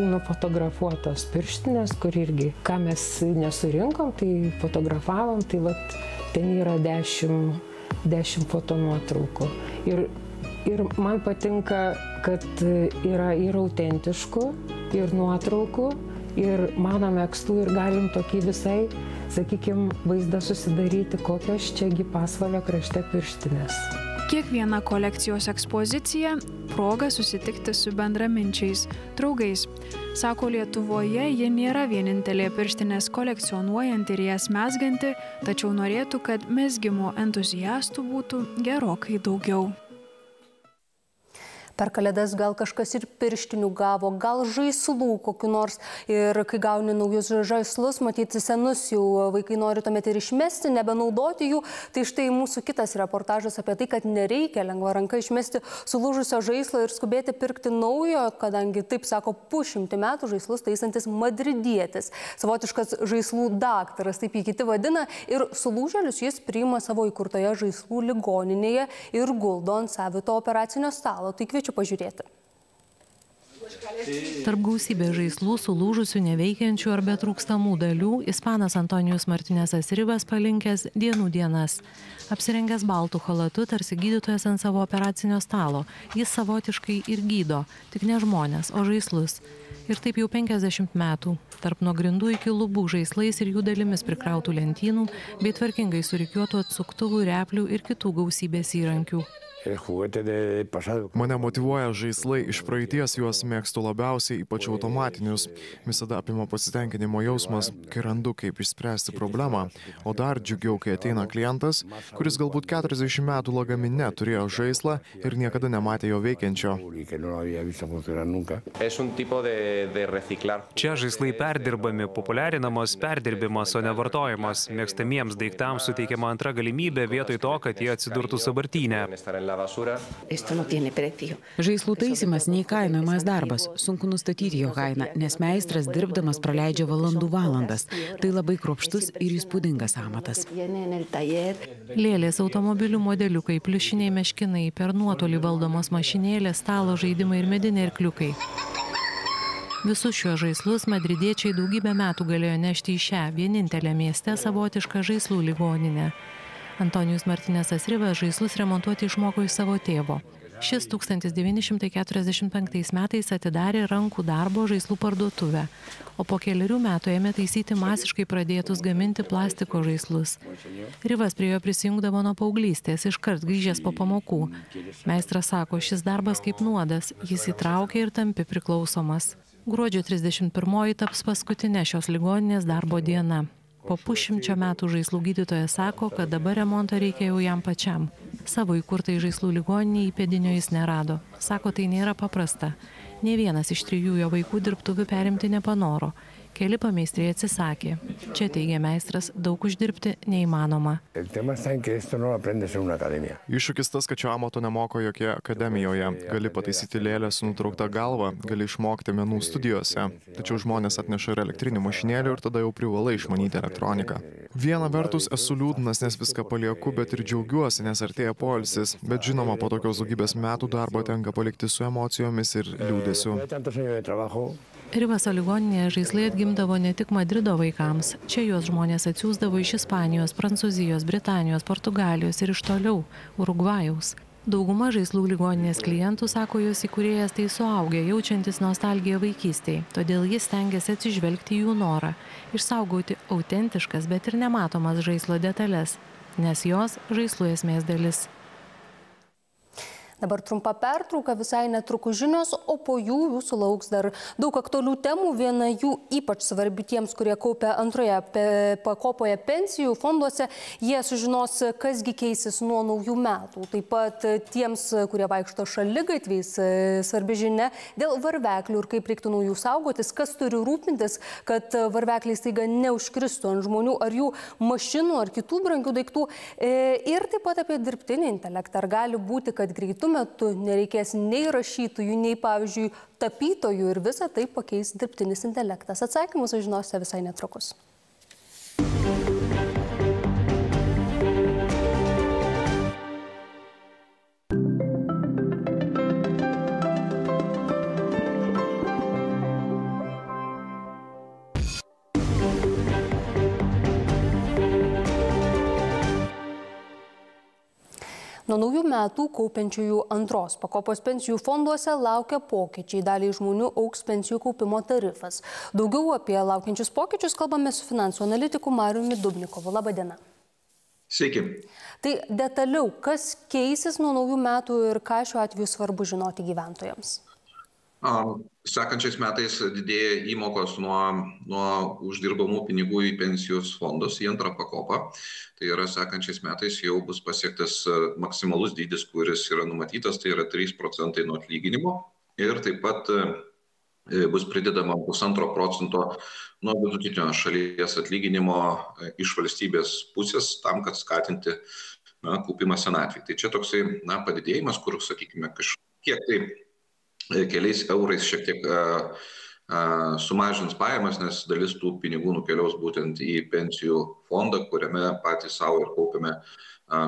nufotografuotos pirštinės, kur irgi, ką mes nesurinkom, tai fotografavom, tai vat, ten yra dešimt, dešimt fotonuotraukų. Ir, ir man patinka, kad yra ir autentiškų, ir nuotraukų, ir mano mėgstų, ir galim tokį visai sakykim, vaizdą susidaryti, kokios čiagi pasvalio krašte pirštinės. Kiekviena kolekcijos ekspozicija - proga susitikti su bendraminčiais, draugais. Sako, Lietuvoje ji nėra vienintelė pirštinės kolekcionuojanti ir jas mesganti, tačiau norėtų, kad mesgimo entuziastų būtų gerokai daugiau per kalėdas gal kažkas ir pirštinių gavo, gal žaislų kokiu nors. Ir kai gauni naujus žaislus, matyti senus jau vaikai nori tuomet ir išmesti, nebenaudoti jų. Tai štai mūsų kitas reportažas apie tai, kad nereikia lengva ranka išmesti sulūžusio žaislo ir skubėti pirkti naujo, kadangi taip sako pušimti metų žaislus taisantis madridietis. Savotiškas žaislų daktaras, taip jį kiti vadina. Ir sulūžėlius jis priima savo įkurtoje žaislų ligoninėje ir guldo ant savito operacinio stalo. Tai kviečiu kviečiu pažiūrėti. Tarp gausybės žaislų, sulūžusių, neveikiančių ar betrūkstamų dalių, ispanas Antonijus Martinėsas Ribas palinkęs dienų dienas. Apsirengęs baltų halatu, tarsi gydytojas ant savo operacinio stalo, jis savotiškai ir gydo, tik ne žmonės, o žaislus. Ir taip jau 50 metų. Tarp nuo grindų iki lubų žaislais ir jų dalimis prikrautų lentynų, bei tvarkingai surikiuotų atsuktuvų, replių ir kitų gausybės įrankių. Mane motivuoja žaislai iš praeities, juos mėgstu labiausiai, ypač automatinius. Visada apima pasitenkinimo jausmas, kai randu, kaip išspręsti problemą. O dar džiugiau, kai ateina klientas, kuris galbūt 40 metų lagamine turėjo žaislą ir niekada nematė jo veikiančio. Čia žaislai perdirbami, populiarinamas perdirbimas, o ne vartojimas. Mėgstamiems daiktams suteikiama antra galimybė vietoj to, kad jie atsidurtų sabartinę. Žaislų taisymas neįkainojamas darbas. Sunku nustatyti jo kainą, nes meistras dirbdamas praleidžia valandų valandas. Tai labai kruopštus ir įspūdingas amatas. Lėlės automobilių modeliukai, pliušiniai meškinai, per nuotolį valdomos mašinėlės, stalo žaidimai ir mediniai arkliukai. Visus šiuos žaislus madridiečiai daugybę metų galėjo nešti į šią vienintelę mieste savotišką žaislų ligoninę. Antonijus Martinėsas Rivas žaislus remontuoti išmoko iš savo tėvo. Šis 1945 metais atidarė rankų darbo žaislų parduotuvę, o po keliarių metų ėmė taisyti masiškai pradėtus gaminti plastiko žaislus. Rivas prie jo prisijungdavo nuo paauglystės, iškart grįžęs po pamokų. Meistras sako, šis darbas kaip nuodas, jis įtraukia ir tampi priklausomas. Gruodžio 31 taps paskutinė šios ligoninės darbo diena. Po pusšimčio metų žaislų gydytojas sako, kad dabar remonto reikia jau jam pačiam. Savo įkurtai žaislų ligoninį įpėdinio jis nerado. Sako, tai nėra paprasta. Ne vienas iš trijų jo vaikų dirbtuvių perimti nepanoro. Keli pameistriai atsisakė. Čia teigia meistras, daug uždirbti neįmanoma. Iššūkis tas, kad šio amato nemoko jokie akademijoje. Gali pataisyti lėlę su nutraukta galva, gali išmokti menų studijose. Tačiau žmonės atneša ir elektrinį mašinėlį ir tada jau privalai išmanyti elektroniką. Viena vertus esu liūdnas, nes viską palieku, bet ir džiaugiuosi, nes artėja poilsis. Bet žinoma, po tokios daugybės metų darbo tenka palikti su emocijomis ir liūdėsiu. Rivaso ligoninėje žaislai atgimdavo ne tik Madrido vaikams. Čia juos žmonės atsiųsdavo iš Ispanijos, Prancūzijos, Britanijos, Portugalijos ir iš toliau - Urugvajaus. Dauguma žaislų ligoninės klientų, sako jos įkūrėjas, tai suaugę, jaučiantis nostalgiją vaikystėje. Todėl jis tengiasi atsižvelgti jų norą - išsaugoti autentiškas, bet ir nematomas žaislo detalės, nes jos žaislų esmės dalis. Dabar trumpa pertrauka, visai netrukus žinios, o po jų jūsų lauks dar daug aktualių temų. Viena jų ypač svarbi tiems, kurie kaupia antroje pakopoje pensijų fonduose. Jie sužinos, kasgi keisis nuo naujų metų. Taip pat tiems, kurie vaikšto šalygatviais, svarbi žinia dėl varveklių ir kaip reiktų naujų saugotis, kas turi rūpintis, kad varvekliai staiga neužkristų ant žmonių ar jų mašinų ar kitų brangių daiktų. E, ir taip pat apie dirbtinį intelektą. Ar gali būti, kad greitų metu nereikės nei rašytojų, nei, pavyzdžiui, tapytojų ir visą tai pakeis dirbtinis intelektas. Atsakymus sužinosite visai netrukus. Nuo naujų metų kaupiančiųjų antros pakopos pensijų fonduose laukia pokyčiai. Daliai žmonių auks pensijų kaupimo tarifas. Daugiau apie laukiančius pokyčius kalbame su finansų analitiku Mariumi Dubnikovu. Labadiena. Sveiki. Tai detaliau, kas keisis nuo naujų metų ir ką šiuo atveju svarbu žinoti gyventojams? Sekančiais metais didėja įmokos nuo, nuo uždirbamų pinigų į pensijos fondus į antrą pakopą. Tai yra sekančiais metais jau bus pasiektas maksimalus dydis, kuris yra numatytas, tai yra 3 procentai nuo atlyginimo. Ir taip pat bus pridedama pusantro procento nuo vidutinio šalies atlyginimo iš valstybės pusės tam, kad skatinti na, kaupimą senatvį. Tai čia toksai na, padidėjimas, kur, sakykime, kažkiek tai keliais eurais šiek tiek sumažins pajamas, nes dalis tų pinigų nukeliaus būtent į pensijų fondą, kuriame patys savo ir kaupiame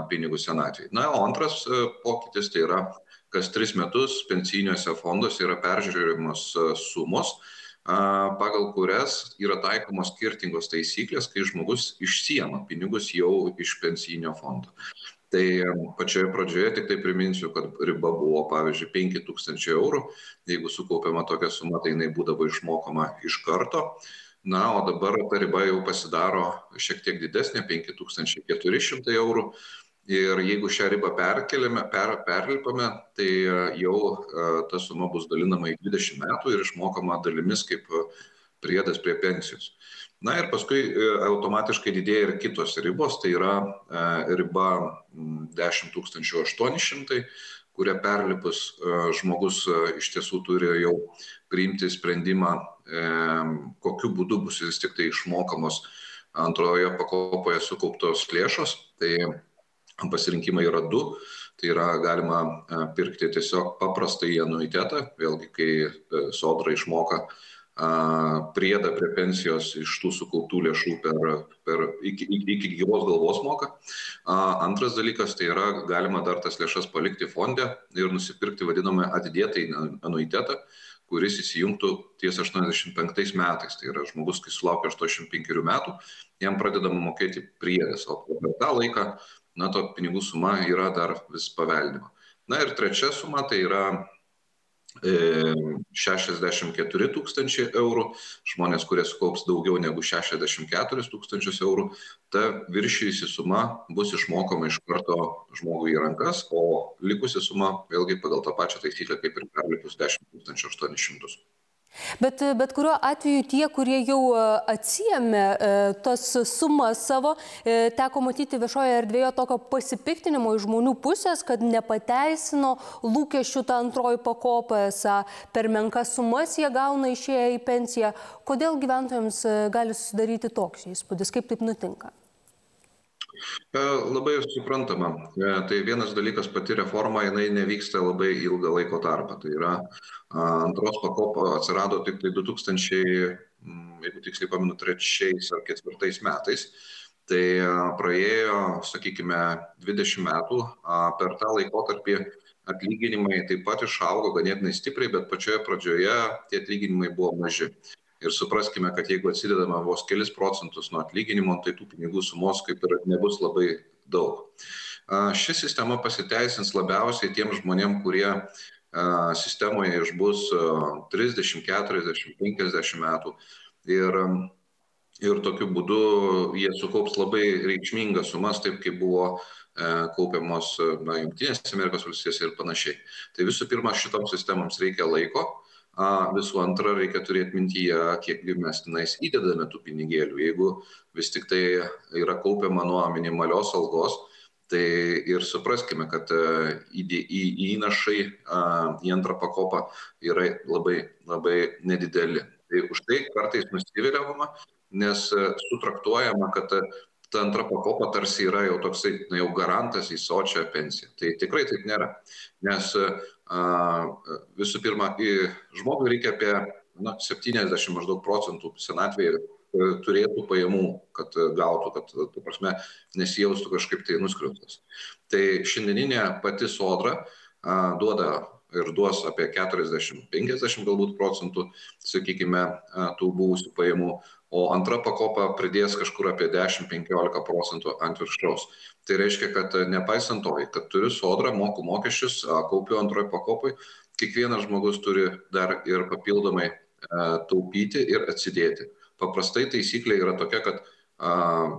pinigus senatvėje. Na, o antras pokytis tai yra, kas tris metus pensijiniuose fonduose yra peržiūrimos sumos, pagal kurias yra taikomos skirtingos taisyklės, kai žmogus išsiema pinigus jau iš pensijinio fondo tai pačioje pradžioje tiktai priminsiu kad riba buvo pavyzdžiui penki tūkstančiai eurų. Jeigu sukaupiama tokia suma tai jinai būdavo išmokama iš karto. Na o dabar ta riba jau pasidaro šiek tiek didesnė penki tūkstančiai keturi šimtai eurų. Ir jeigu šią ribą perkeliame per perlipame tai jau ta suma bus dalinama į dvidešim metų ir išmokama dalimis kaip priedas prie pensijos na ir paskui automatiškai didėja ir kitos ribos tai yra riba tūkstančių aštuoni šimtai kurią perlipus žmogus iš tiesų turi jau priimti sprendimą kokiu būdu bus vis tiktai išmokamos antroje pakopoje sukauptos lėšos tai pasirinkimai yra du. Tai yra galima pirkti tiesiog paprastąjį anuitetą, vėlgi kai sodra išmoka priedą prie pensijos iš tų sukauptų lėšų per, per iki, iki gyvos galvos moka. Antras dalykas tai yra galima dar tas lėšas palikti fonde ir nusipirkti vadinamą atidėtai anuitetą, kuris įsijungtų ties 85 metais. Tai yra žmogus, kai sulaukia 85 metų, jam pradedama mokėti priedas, o per tą laiką na, to pinigų suma yra dar vis paveldima. Na ir trečia suma tai yra 64 tūkstančiai eurų, žmonės, kurie sukaups daugiau negu 64 tūkstančius eurų, ta viršijusi suma bus išmokama iš karto žmogui į rankas, o likusi suma vėlgi pagal tą pačią taisyklę kaip ir perlipus 10 800. Bet, bet kuriuo atveju tie, kurie jau e, atsijėmė e, tas sumas savo, e, teko matyti viešoje erdvėje tokio pasipiktinimo iš žmonių pusės, kad nepateisino lūkesčių tą antroji pakopą, esą per menkas sumas jie gauna išėję į pensiją. Kodėl gyventojams gali susidaryti toks įspūdis, kaip taip nutinka? Labai suprantama. Tai vienas dalykas, pati reforma, jinai nevyksta labai ilgą laiko tarpą. Tai yra antros pakopo atsirado tik tai 2000, jeigu tiksliai paminu, trečiais ar ketvirtais metais. Tai praėjo, sakykime, 20 metų. Per tą laikotarpį atlyginimai taip pat išaugo ganėtinai stipriai, bet pačioje pradžioje tie atlyginimai buvo maži ir supraskime kad jeigu atsidedame vos kelis procentus nuo atlyginimo tai tų pinigų sumos kaip ir nebus labai daug ši sistema pasiteisins labiausiai tiem žmonėm kurie sistemoje išbus 30, 40, 50 metų. Ir, ir tokiu būdu jie sukaups labai reikšmingas sumas, taip kaip buvo kaupiamos na, Junktinėse Amerikos valstijose ir panašiai. Tai visų pirma, šitoms sistemoms reikia laiko, Visų antra, reikia turėti mintyje, kiek mes tenais įdedame tų pinigėlių. Jeigu vis tik tai yra kaupiama nuo minimalios algos, tai ir supraskime, kad įnašai į antrą pakopą yra labai, labai nedideli. Tai už tai kartais nusiviliavama, nes sutraktuojama, kad ta antra pakopa tarsi yra jau toksai, na, jau garantas į sočią pensiją. Tai tikrai taip nėra. Nes visų pirma, žmogui reikia apie na, 70 maždaug procentų senatvėje turėtų pajamų, kad gautų, kad, tu prasme, nesijaustų kažkaip tai nuskriautas. Tai šiandieninė pati sodra a, duoda ir duos apie 40-50 galbūt procentų, sakykime, a, tų buvusių pajamų, o antra pakopa pridės kažkur apie 10-15 procentų ant viršaus. Tai reiškia, kad nepaisant to, kad turiu sodrą, moku mokesčius, kaupiu antroji pakopai, kiekvienas žmogus turi dar ir papildomai taupyti ir atsidėti. Paprastai taisyklė yra tokia, kad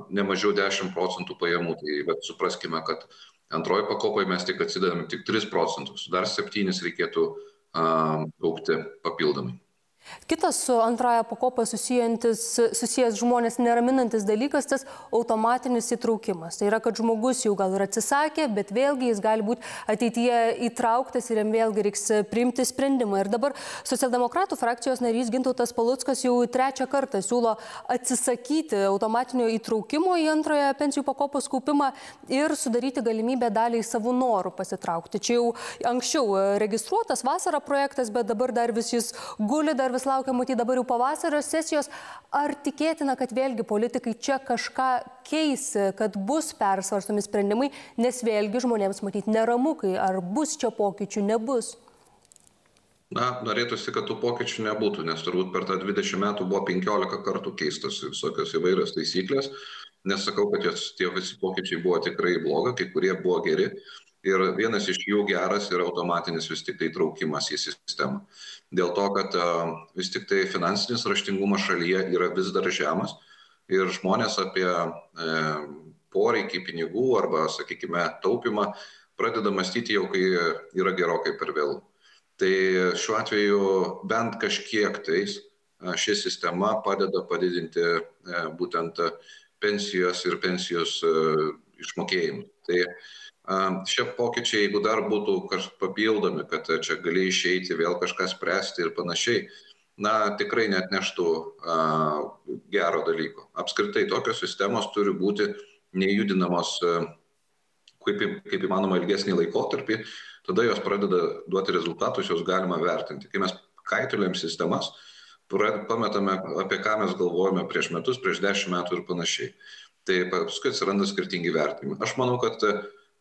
ne mažiau 10 procentų pajamų. Tai bet supraskime, kad antroji pakopai mes tik atsidedame tik 3 procentus, dar 7 reikėtų kaupti papildomai. Kitas su antraja pakopa susijęs žmonės neraminantis dalykas, tas automatinis įtraukimas. Tai yra, kad žmogus jau gal ir atsisakė, bet vėlgi jis gali būti ateityje įtrauktas ir jam vėlgi reiks priimti sprendimą. Ir dabar socialdemokratų frakcijos narys Gintautas Paluckas jau trečią kartą siūlo atsisakyti automatinio įtraukimo į antrąją pensijų pakopos kaupimą ir sudaryti galimybę daliai savų norų pasitraukti. Čia jau anksčiau registruotas vasara projektas, bet dabar dar vis jis guli, dar vis laukia matyti dabar jau pavasario sesijos. Ar tikėtina, kad vėlgi politikai čia kažką keis, kad bus persvarstomi sprendimai, nes vėlgi žmonėms matyti neramukai, ar bus čia pokyčių, nebus? Na, norėtųsi, kad tų pokyčių nebūtų, nes turbūt per tą 20 metų buvo 15 kartų keistas visokios įvairios taisyklės. Nesakau, kad jos, tie visi pokyčiai buvo tikrai blogi, kai kurie buvo geri. Ir vienas iš jų geras yra automatinis vis tik tai traukimas į sistemą dėl to kad vis tiktai finansinis raštingumas šalyje yra vis dar žemas ir žmonės apie poreikį pinigų arba, sakykime, taupimą pradeda mąstyti jau, kai yra gerokai per vėlų. Tai šiuo atveju bent kažkiek tais ši sistema padeda padidinti būtent pensijos ir pensijos išmokėjimų. Tai šie pokyčiai, jeigu dar būtų papildomi, kad čia gali išeiti, vėl kažką spręsti ir panašiai, na, tikrai net neštų a, gero dalyko. Apskritai, tokios sistemos turi būti nejudinamos a, kaip, kaip įmanoma ilgesnį laikotarpį, tada jos pradeda duoti rezultatus, jos galima vertinti. Kai mes kaitoliam sistemas, pametame, apie ką mes galvojame prieš metus, prieš dešimt metų ir panašiai. Tai paskui atsiranda skirtingi vertinimai. Aš manau, kad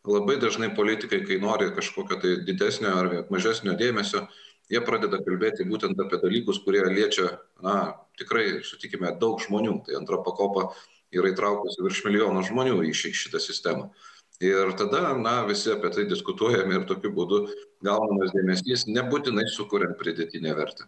labai dažnai politikai, kai nori kažkokio tai didesnio ar mažesnio dėmesio, jie pradeda kalbėti būtent apie dalykus, kurie liečia, na, tikrai, sutikime, daug žmonių. Tai antra pakopa yra įtraukusi virš milijono žmonių į šitą sistemą. Ir tada, na, visi apie tai diskutuojame ir tokiu būdu gaunamas dėmesys, nebūtinai sukuriant pridėtinę vertę.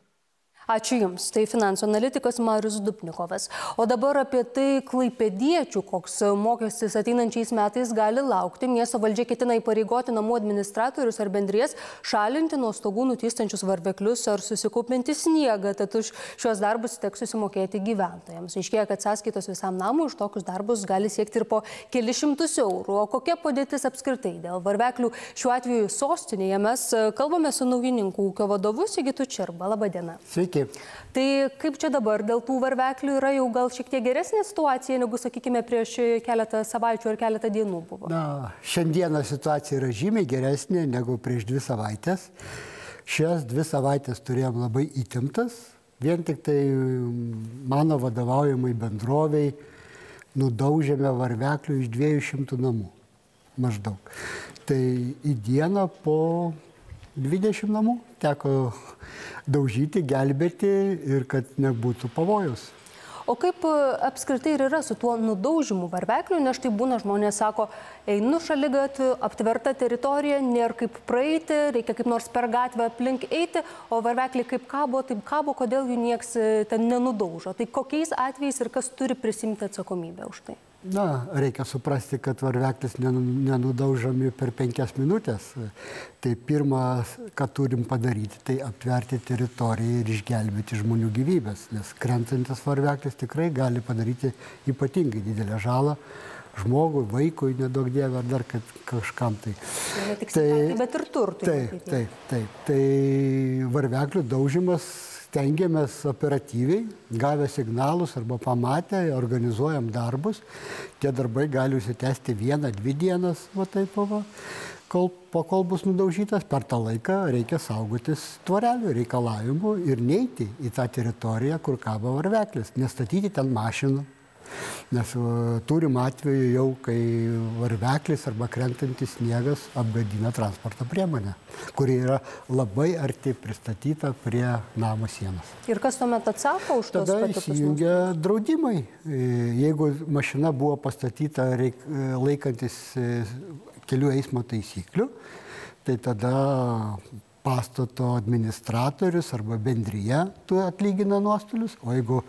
Ačiū Jums. Tai finansų analitikas Marius Dupnikovas. O dabar apie tai klaipėdiečių, koks mokestis ateinančiais metais gali laukti. Miesto valdžia ketina įpareigoti namų administratorius ar bendries šalinti nuo stogų nutystančius varveklius ar susikaupinti sniegą. Tad už šios darbus teks susimokėti gyventojams. Aiškėja, kad sąskaitos visam namui už tokius darbus gali siekti ir po keli šimtus eurų. O kokia padėtis apskritai dėl varveklių šiuo atveju sostinėje mes kalbame su naujininkų ūkio vadovu Sigitu Čirba. Labadiena. Sveiki. Tai kaip čia dabar dėl tų varveklių yra jau gal šiek tiek geresnė situacija, negu, sakykime, prieš keletą savaičių ar keletą dienų buvo? Na, šiandieną situacija yra žymiai geresnė negu prieš dvi savaitės. Šias dvi savaitės turėjom labai įtemptas. Vien tik tai mano vadovaujamai bendroviai nudaužėme varveklių iš 200 namų. Maždaug. Tai į dieną po 20 namų teko daužyti, gelbėti ir kad nebūtų pavojus. O kaip apskritai ir yra su tuo nudaužimu varvekliu, nes tai būna žmonės sako, einu šalia gatvių, aptverta teritorija, nėra kaip praeiti, reikia kaip nors per gatvę aplink eiti, o varvekliai kaip kabo, taip kabo, kodėl jų nieks ten nenudaužo. Tai kokiais atvejais ir kas turi prisimti atsakomybę už tai? Na, reikia suprasti, kad varveklis nenudaužomi per penkias minutės. Tai pirma, ką turim padaryti, tai aptverti teritoriją ir išgelbėti žmonių gyvybės, nes krentantis varveklis tikrai gali padaryti ypatingai didelę žalą žmogui, vaikui, nedaug dievė, ar dar kažkam tai. Ne tik tai, bet ir turtui. Taip, taip, taip. Tai varveklių daužimas stengiamės operatyviai, gavę signalus arba pamatę, organizuojam darbus. Tie darbai gali užsitęsti vieną, dvi dienas, va taip va. Kol, po kol bus nudaužytas, per tą laiką reikia saugotis tvorelių reikalavimų ir neiti į tą teritoriją, kur kabo varveklis, nestatyti ten mašinų, Nes turim atveju jau, kai varveklis arba krentantis sniegas apgadina transporto priemonę, kuri yra labai arti pristatyta prie namo sienos. Ir kas tuomet atsako už to? Tada įsijungia draudimai. E, jeigu mašina buvo pastatyta reik, e, laikantis e, kelių eismo taisyklių, tai tada pastato administratorius arba bendryje tu atlygina nuostolius, o jeigu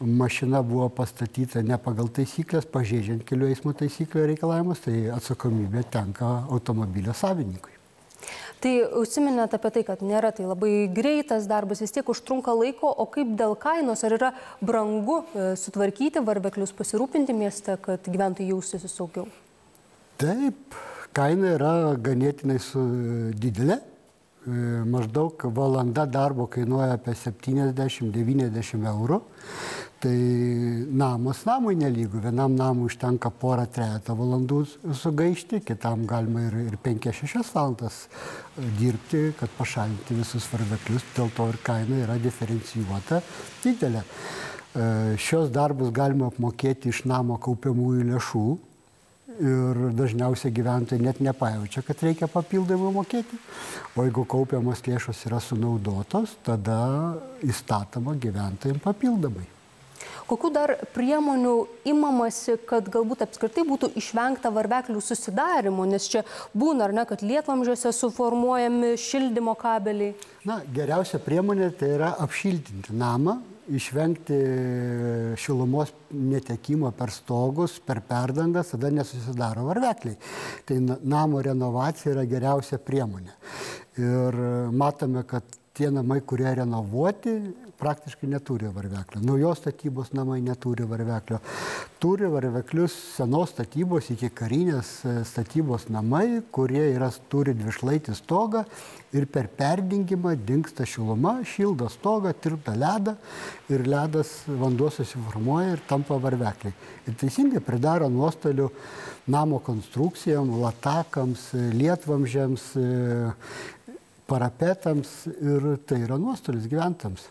mašina buvo pastatyta ne pagal taisyklės, pažeidžiant kelių eismo taisyklių reikalavimus, tai atsakomybė tenka automobilio savininkui. Tai užsiminėte apie tai, kad nėra tai labai greitas darbas, vis tiek užtrunka laiko, o kaip dėl kainos, ar yra brangu e, sutvarkyti varbeklius, pasirūpinti mieste, kad gyventojai jaustųsi saugiau? Taip, kaina yra ganėtinai didelė. E, maždaug valanda darbo kainuoja apie 70-90 eurų. Tai namas namui nelygų. Vienam namui užtenka porą trejata valandų sugaišti, kitam galima ir, ir 5-6 valandas e, dirbti, kad pašalinti visus vardaklius. Dėl to ir kaina yra diferencijuota didelė. E, šios darbus galima apmokėti iš namo kaupiamųjų lėšų. Ir dažniausiai gyventojai net nepajaučia, kad reikia papildomai mokėti. O jeigu kaupiamos lėšos yra sunaudotos, tada įstatoma gyventojams papildomai. Kokių dar priemonių imamasi, kad galbūt apskritai būtų išvengta varveklių susidarimo, nes čia būna, ar ne, kad lietvamžiuose suformuojami šildymo kabeliai? Na, geriausia priemonė tai yra apšiltinti namą išvengti šilumos netekimo per stogus, per perdangas, tada nesusidaro varvekliai. Tai namo renovacija yra geriausia priemonė. Ir matome, kad tie namai, kurie renovuoti, praktiškai neturi varveklio. Naujos statybos namai neturi varveklio. Turi varveklius senos statybos iki karinės e, statybos namai, kurie yra, turi dvišlaitį stogą ir per perdingimą dinksta šiluma, šildo stogą, tirpta ledą ir ledas vanduo susiformuoja ir tampa varvekliai. Ir teisingai pridaro nuostolių namo konstrukcijom, latakams, lietvamžiams, e, parapetams ir tai yra nuostolis gyventams.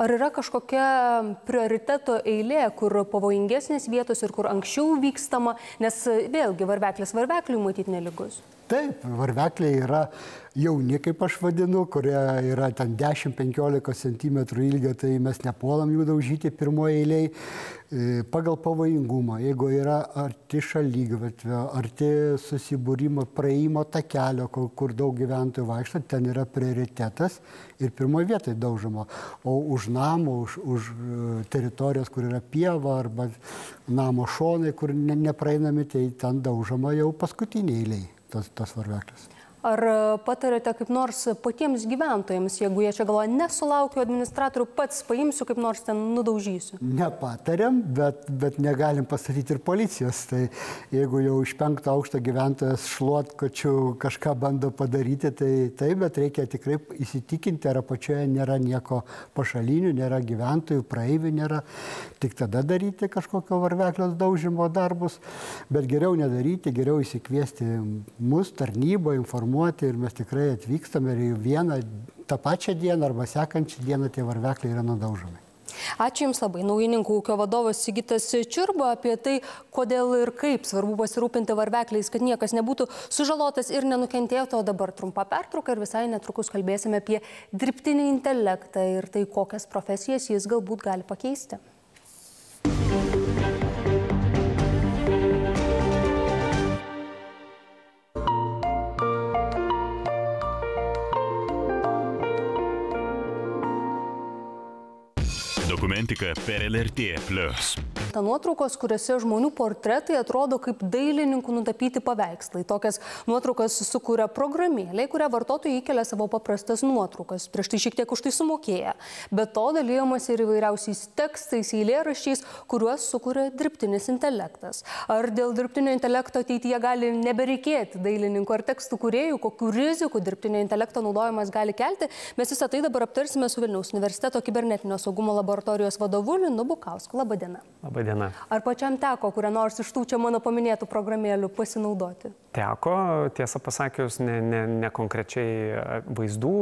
Ar yra kažkokia prioriteto eilė, kur pavojingesnės vietos ir kur anksčiau vykstama, nes vėlgi varveklis varvekliui matyti neligus? Taip, varvekliai yra jauni, kaip aš vadinu, kurie yra ten 10-15 cm ilgio, tai mes nepuolam jų daužyti pirmoje eilėje pagal pavojingumą. Jeigu yra arti šalygatvio, arti susibūrimo, praeimo takelio, kur, kur daug gyventojų vaikšto, ten yra prioritetas ir pirmoje vietoje daužoma. O už namo, už, už e, teritorijos, kur yra pieva arba namo šonai, kur ne, nepraeinami, tai ten daužoma jau paskutinė eilė tas, tas varveklis. Ar e, patarėte kaip nors patiems gyventojams, jeigu jie čia galvoja, nesulaukiu administratorių, pats paimsiu, kaip nors ten nudaužysiu? Nepatarėm, bet, bet negalim pasakyti ir policijos. Tai jeigu jau iš penkto aukšto gyventojas šluotkočių kažką bando padaryti, tai taip, bet reikia tikrai įsitikinti, ar apačioje nėra nieko pašalinių, nėra gyventojų, praeivių nėra. Tik tada daryti kažkokio varveklios daužimo darbus, bet geriau nedaryti, geriau įsikviesti mus, tarnybą, informuoti informuoti ir mes tikrai atvykstame ir vieną, tą pačią dieną arba sekančią dieną tie varvekliai yra nudaužomi. Ačiū Jums labai. Naujininkų ūkio vadovas Sigitas Čiurba apie tai, kodėl ir kaip svarbu pasirūpinti varvekliais, kad niekas nebūtų sužalotas ir nenukentėtų. O dabar trumpa pertrauka ir visai netrukus kalbėsime apie dirbtinį intelektą ir tai, kokias profesijas jis galbūt gali pakeisti. Dokumentika per LRT. Ta nuotraukos, kuriuose žmonių portretai atrodo kaip dailininkų nutapyti paveikslai. Tokias nuotraukas sukuria programėlė, kurią vartotojai įkelia savo paprastas nuotraukas. Prieš tai šiek tiek už tai sumokėję. Be to dalyjamas ir įvairiausiais tekstais, eilėraščiais, kuriuos sukuria dirbtinis intelektas. Ar dėl dirbtinio intelekto ateityje gali nebereikėti dailininkų ar tekstų kuriejų, kokiu riziku dirbtinio intelekto naudojimas gali kelti, mes visą tai dabar aptarsime su Vilniaus universiteto kibernetinio saugumo laboratorijos vadovu Linu Bukausku. Labadiena. Labadiena. Ar pačiam teko kurią nors iš tų čia mano paminėtų programėlių pasinaudoti? Teko, tiesą pasakius, ne, ne, ne konkrečiai vaizdų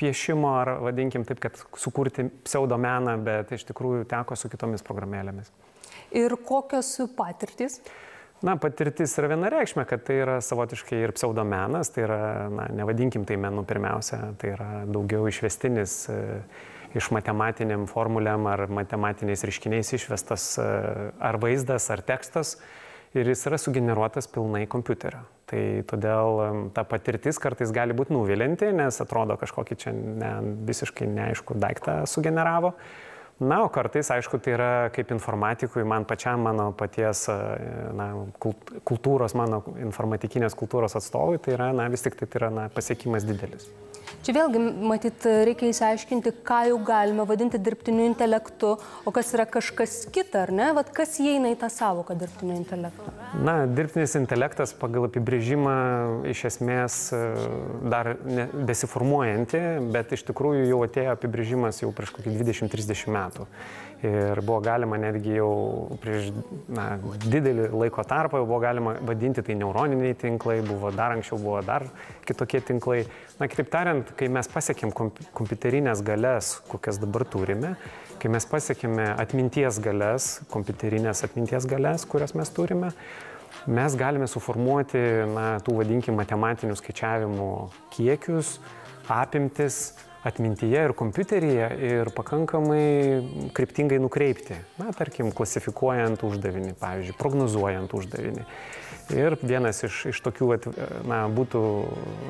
piešimo ar vadinkim taip, kad sukurti pseudomeną, bet iš tikrųjų teko su kitomis programėlėmis. Ir kokios patirtys? Na, patirtis yra vienareikšmė, kad tai yra savotiškai ir pseudomenas, tai yra, na, nevadinkim tai menu pirmiausia, tai yra daugiau išvestinis. E, iš matematiniam formulėm ar matematiniais reiškiniais išvestas e, ar vaizdas, ar tekstas ir jis yra sugeneruotas pilnai kompiuterio. Tai todėl ta patirtis kartais gali būti nuvilinti, nes atrodo kažkokį čia ne, visiškai neaišku daiktą sugeneravo. Na, o kartais, aišku, tai yra kaip informatikui, man pačiam, mano paties e, na, kultūros, mano informatikinės kultūros atstovui, tai yra, na, vis tik tai, tai yra na, pasiekimas didelis. Čia vėlgi, matyt, reikia įsiaiškinti, ką jau galime vadinti dirbtiniu intelektu, o kas yra kažkas kita, ar ne? Vat kas įeina į tą savoką dirbtinio intelekto? Na, dirbtinis intelektas pagal apibrėžimą iš esmės e, dar ne, besiformuojanti, bet iš tikrųjų jau atėjo apibrėžimas jau prieš kokį 20-30 metų. Ir buvo galima netgi jau prieš na, didelį laiko tarpą, jau buvo galima vadinti tai neuroniniai tinklai, buvo dar anksčiau buvo dar kitokie tinklai. Na, kitaip tariant, kai mes pasiekėm kompiuterinės galės, kokias dabar turime, kai mes pasiekėme atminties galės, kompiuterinės atminties galės, kurias mes turime, mes galime suformuoti, na, tų vadinkim, matematinių skaičiavimų kiekius, apimtis, atmintyje ir kompiuteryje ir pakankamai kryptingai nukreipti. Na, tarkim, klasifikuojant uždavinį, pavyzdžiui, prognozuojant uždavinį. Ir vienas iš, iš tokių, na, būtų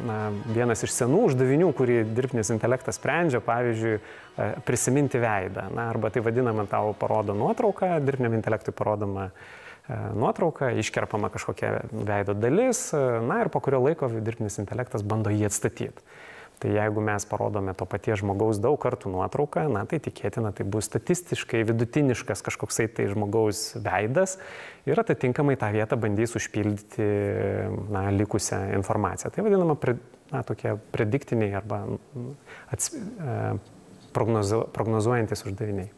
na, vienas iš senų uždavinių, kurį dirbtinis intelektas sprendžia, pavyzdžiui, e, prisiminti veidą. Na, arba tai vadinama tau parodo nuotrauką, dirbtiniam intelektui parodoma e, nuotrauka, iškerpama kažkokia veido dalis, e, na ir po kurio laiko dirbtinis intelektas bando jį atstatyti. Tai jeigu mes parodome to paties žmogaus daug kartų nuotrauką, na tai tikėtina, tai bus statistiškai vidutiniškas kažkoksai tai žmogaus veidas ir atitinkamai tą vietą bandys užpildyti na, likusią informaciją. Tai vadinama na, tokie prediktiniai arba ats, e, prognozu, prognozuojantis uždaviniai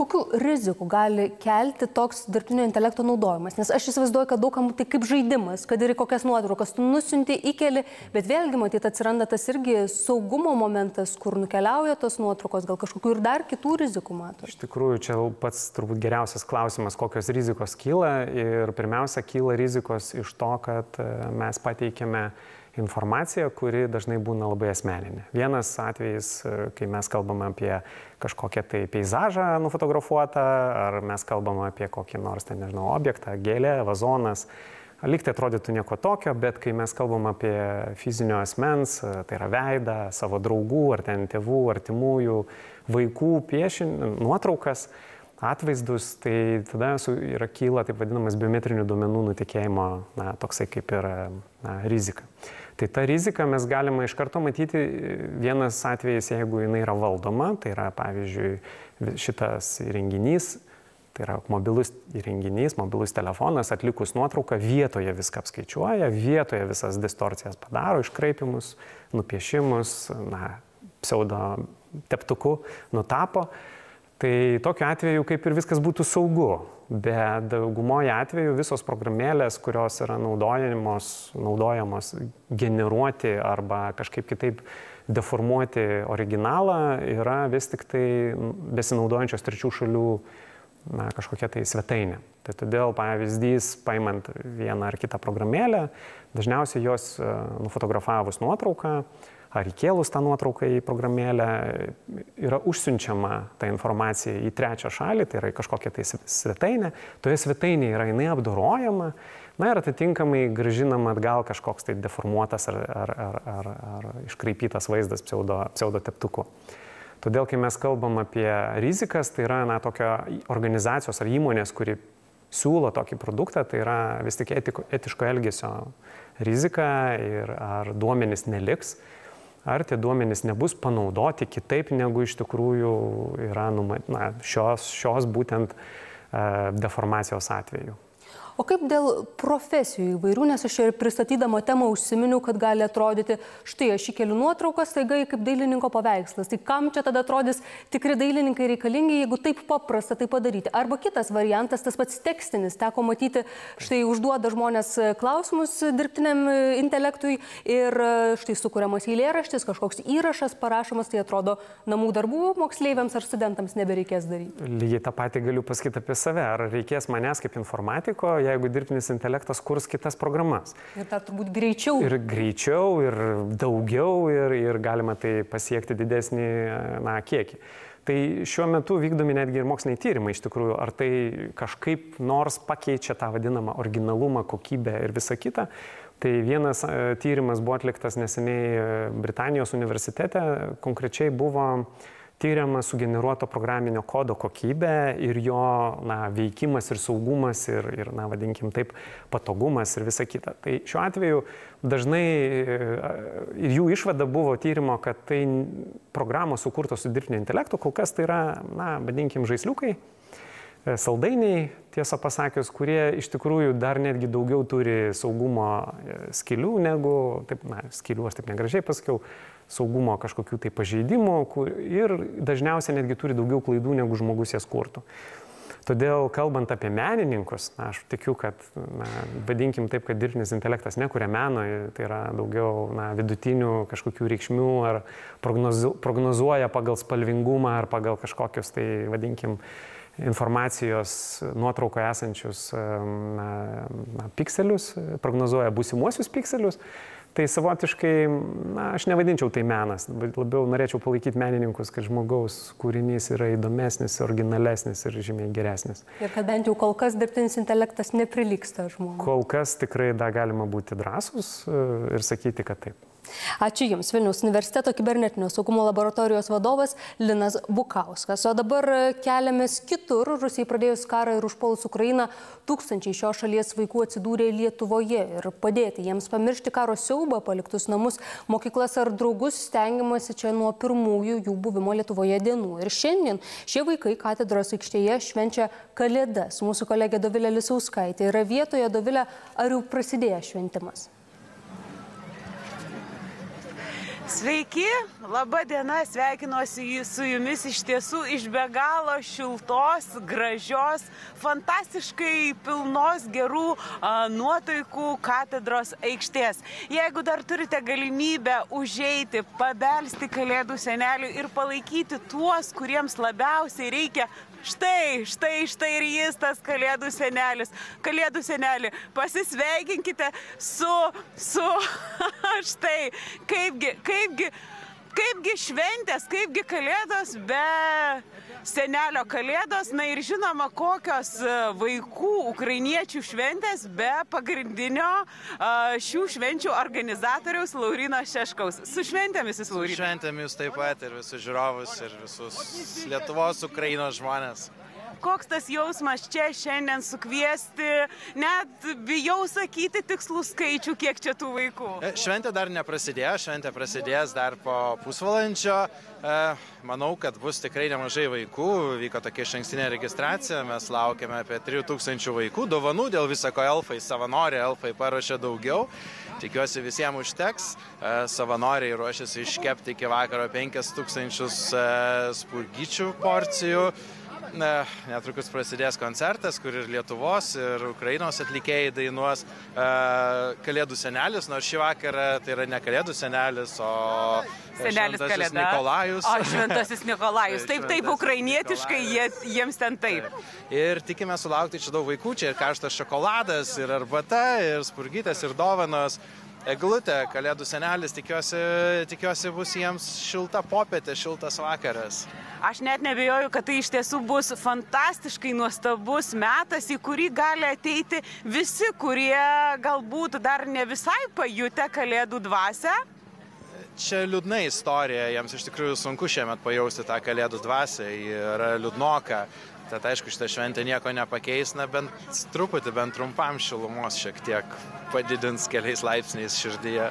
kokių rizikų gali kelti toks dirbtinio intelekto naudojimas? Nes aš įsivaizduoju, kad daugam tai kaip žaidimas, kad ir kokias nuotraukas tu nusinti, įkeli, bet vėlgi matyt atsiranda tas irgi saugumo momentas, kur nukeliauja tos nuotraukos, gal kažkokių ir dar kitų rizikų mato. Iš tikrųjų, čia pats turbūt geriausias klausimas, kokios rizikos kyla. Ir pirmiausia, kyla rizikos iš to, kad e, mes pateikėme informacija, kuri dažnai būna labai asmeninė. Vienas atvejis, e, kai mes kalbame apie kažkokią tai peizažą nufotografuotą, ar mes kalbame apie kokį nors, ten nežinau, objektą, gėlę, vazonas. Liktai atrodytų nieko tokio, bet kai mes kalbam apie fizinio asmens, e, tai yra veidą, savo draugų, ar ten tėvų, artimųjų, vaikų piešin, nuotraukas, atvaizdus, tai tada yra kyla taip vadinamas biometrinių duomenų nutekėjimo, na, toksai kaip ir na, rizika. Tai tą riziką mes galime iš karto matyti vienas atvejis, jeigu jinai yra valdoma, tai yra pavyzdžiui šitas įrenginys, tai yra mobilus įrenginys, mobilus telefonas, atlikus nuotrauką, vietoje viską apskaičiuoja, vietoje visas distorcijas padaro, iškraipimus, nupiešimus, na, pseudo teptuku nutapo. Tai tokiu atveju kaip ir viskas būtų saugu bet daugumoje atveju visos programėlės, kurios yra naudojamos, naudojamos generuoti arba kažkaip kitaip deformuoti originalą, yra vis tik tai besinaudojančios trečių šalių na, kažkokia tai svetainė. Tai todėl pavyzdys, paimant vieną ar kitą programėlę, dažniausiai jos e, nufotografavus nuotrauką, ar įkėlus tą nuotrauką į programėlę, yra užsiunčiama ta informacija į trečią šalį, tai yra į kažkokią tai svetainę, toje svetainėje yra jinai apdorojama, na ir atitinkamai gražinama atgal kažkoks tai deformuotas ar, ar, ar, ar, ar iškraipytas vaizdas pseudo, pseudo teptuku. Todėl, kai mes kalbam apie rizikas, tai yra na, tokia organizacijos ar įmonės, kuri siūlo tokį produktą, tai yra vis tik etiko, etiško elgesio rizika ir ar duomenys neliks ar tie duomenys nebus panaudoti kitaip, negu iš tikrųjų yra na, šios, šios būtent deformacijos atveju. O kaip dėl profesijų įvairių, nes aš ir pristatydama temą užsiminiau, kad gali atrodyti, štai aš įkeliu nuotraukas, taiga kaip dailininko paveikslas. Tai kam čia tada atrodys tikri dailininkai reikalingi, jeigu taip paprasta tai padaryti? Arba kitas variantas, tas pats tekstinis, teko matyti, štai užduoda žmonės klausimus dirbtiniam intelektui ir štai sukūriamas eilėraštis, kažkoks įrašas parašomas, tai atrodo namų darbų moksleiviams ar studentams nebereikės daryti. Lygiai tą patį galiu pasakyti apie save. Ar reikės manęs kaip informatiko, jeigu dirbtinis intelektas kurs kitas programas. Ir dar turbūt greičiau. Ir greičiau, ir daugiau, ir, ir galima tai pasiekti didesnį na, kiekį. Tai šiuo metu vykdomi netgi ir moksliniai tyrimai iš tikrųjų, ar tai kažkaip nors pakeičia tą vadinamą originalumą, kokybę ir visą kitą. Tai vienas e, tyrimas buvo atliktas neseniai e, Britanijos universitete, konkrečiai buvo uh, tyriama sugeneruoto programinio kodo kokybė ir jo na, veikimas ir saugumas ir, ir na, vadinkim taip, patogumas ir visa kita. Tai šiuo atveju dažnai ir jų išvada buvo tyrimo, kad tai programos sukurtos su dirbtinio intelektu, kol kas tai yra, na, vadinkim, žaisliukai e, saldainiai, tiesą pasakius, kurie iš tikrųjų dar netgi daugiau turi saugumo e, skilių negu, taip, na, skilių aš taip negražiai pasakiau, saugumo kažkokių tai pažeidimų kur, ir dažniausiai netgi turi daugiau klaidų, negu žmogus jas kurtų. Todėl, kalbant apie menininkus, na, aš tikiu, kad, na, vadinkim taip, kad dirbtinis intelektas nekuria meno, tai yra daugiau na, vidutinių kažkokių reikšmių ar prognozu, prognozuoja pagal spalvingumą ar pagal kažkokius, tai vadinkim, informacijos nuotraukoje esančius na, na, pikselius, prognozuoja būsimuosius pikselius. Tai savotiškai, na, aš nevadinčiau tai menas, labiau norėčiau palaikyti menininkus, kad žmogaus kūrinys yra įdomesnis, originalesnis ir žymiai geresnis. Ir kad bent jau kol kas dirbtinis intelektas neprilyksta žmogui. Kol kas tikrai dar galima būti drąsus e, ir sakyti, kad taip. Ačiū Jums, Vilnius universiteto kibernetinio saugumo laboratorijos vadovas Linas Bukauskas. O dabar keliamės kitur. Rusijai pradėjus karą ir užpolus Ukrainą, tūkstančiai šios šalies vaikų atsidūrė Lietuvoje ir padėti jiems pamiršti karo siaubą, paliktus namus, mokyklas ar draugus stengiamasi čia nuo pirmųjų jų buvimo Lietuvoje dienų. Ir šiandien šie vaikai katedros aikštėje švenčia Kalėdas. Mūsų kolegė Dovilė Lisauskaitė yra vietoje. Dovilė, ar jau prasidėjo šventimas? Sveiki, laba diena, sveikinuosi su jumis iš tiesų iš be galo šiltos, gražios, fantastiškai pilnos gerų a, nuotaikų katedros aikštės. Jeigu dar turite galimybę užeiti, pabelsti kalėdų senelių ir palaikyti tuos, kuriems labiausiai reikia Štai, štai, štai ir jis tas kalėdų senelis. Kalėdų senelį, pasisveikinkite su, su, štai, kaipgi, kaipgi, kaipgi šventės, kaipgi kalėdos be senelio kalėdos, na ir žinoma, kokios e, vaikų ukrainiečių šventės be pagrindinio šių švenčių organizatoriaus Laurino Šeškaus. Su šventėmis jūs, Laurino. Šventėmis taip pat ir visus žiūrovus ir visus Lietuvos, Ukrainos žmonės koks tas jausmas čia šiandien sukviesti, net bijau sakyti tikslų skaičių, kiek čia tų vaikų. E, šventė dar neprasidėjo, šventė prasidės dar po pusvalandžio. E, manau, kad bus tikrai nemažai vaikų, vyko tokia išankstinė registracija, mes laukiame apie 3000 vaikų, dovanų dėl visako elfai, savanoriai elfai paruošė daugiau. Tikiuosi visiems užteks, e, savanoriai ruošiasi iškepti iki vakaro 5000 spurgyčių porcijų. Na, netrukus prasidės koncertas, kur ir Lietuvos, ir Ukrainos atlikėjai dainuos uh, Kalėdų senelis, nors šį vakarą tai yra ne Kalėdų senelis, o Senelis Kalėda. Nikolajus. O Šventasis Nikolajus. Taip, taip, ukrainietiškai jie, jiems ten taip. taip. Ir tikime sulaukti čia daug vaikų, čia ir karštas šokoladas, ir arbata, ir spurgytas, ir dovanos eglutė, kalėdų senelis, tikiuosi, tikiuosi bus jiems šilta popietė, šiltas vakaras. Aš net nebejoju, kad tai iš tiesų bus fantastiškai nuostabus metas, į kurį gali ateiti visi, kurie galbūt dar ne visai pajutę kalėdų dvasę. Čia liūdna istorija, jiems iš tikrųjų sunku šiemet pajausti tą kalėdų dvasę, yra liūdnoka. Tad aišku, šitą šventę nieko nepakeis, na bent truputį, bent trumpam šilumos šiek tiek padidins keliais laipsniais širdyje.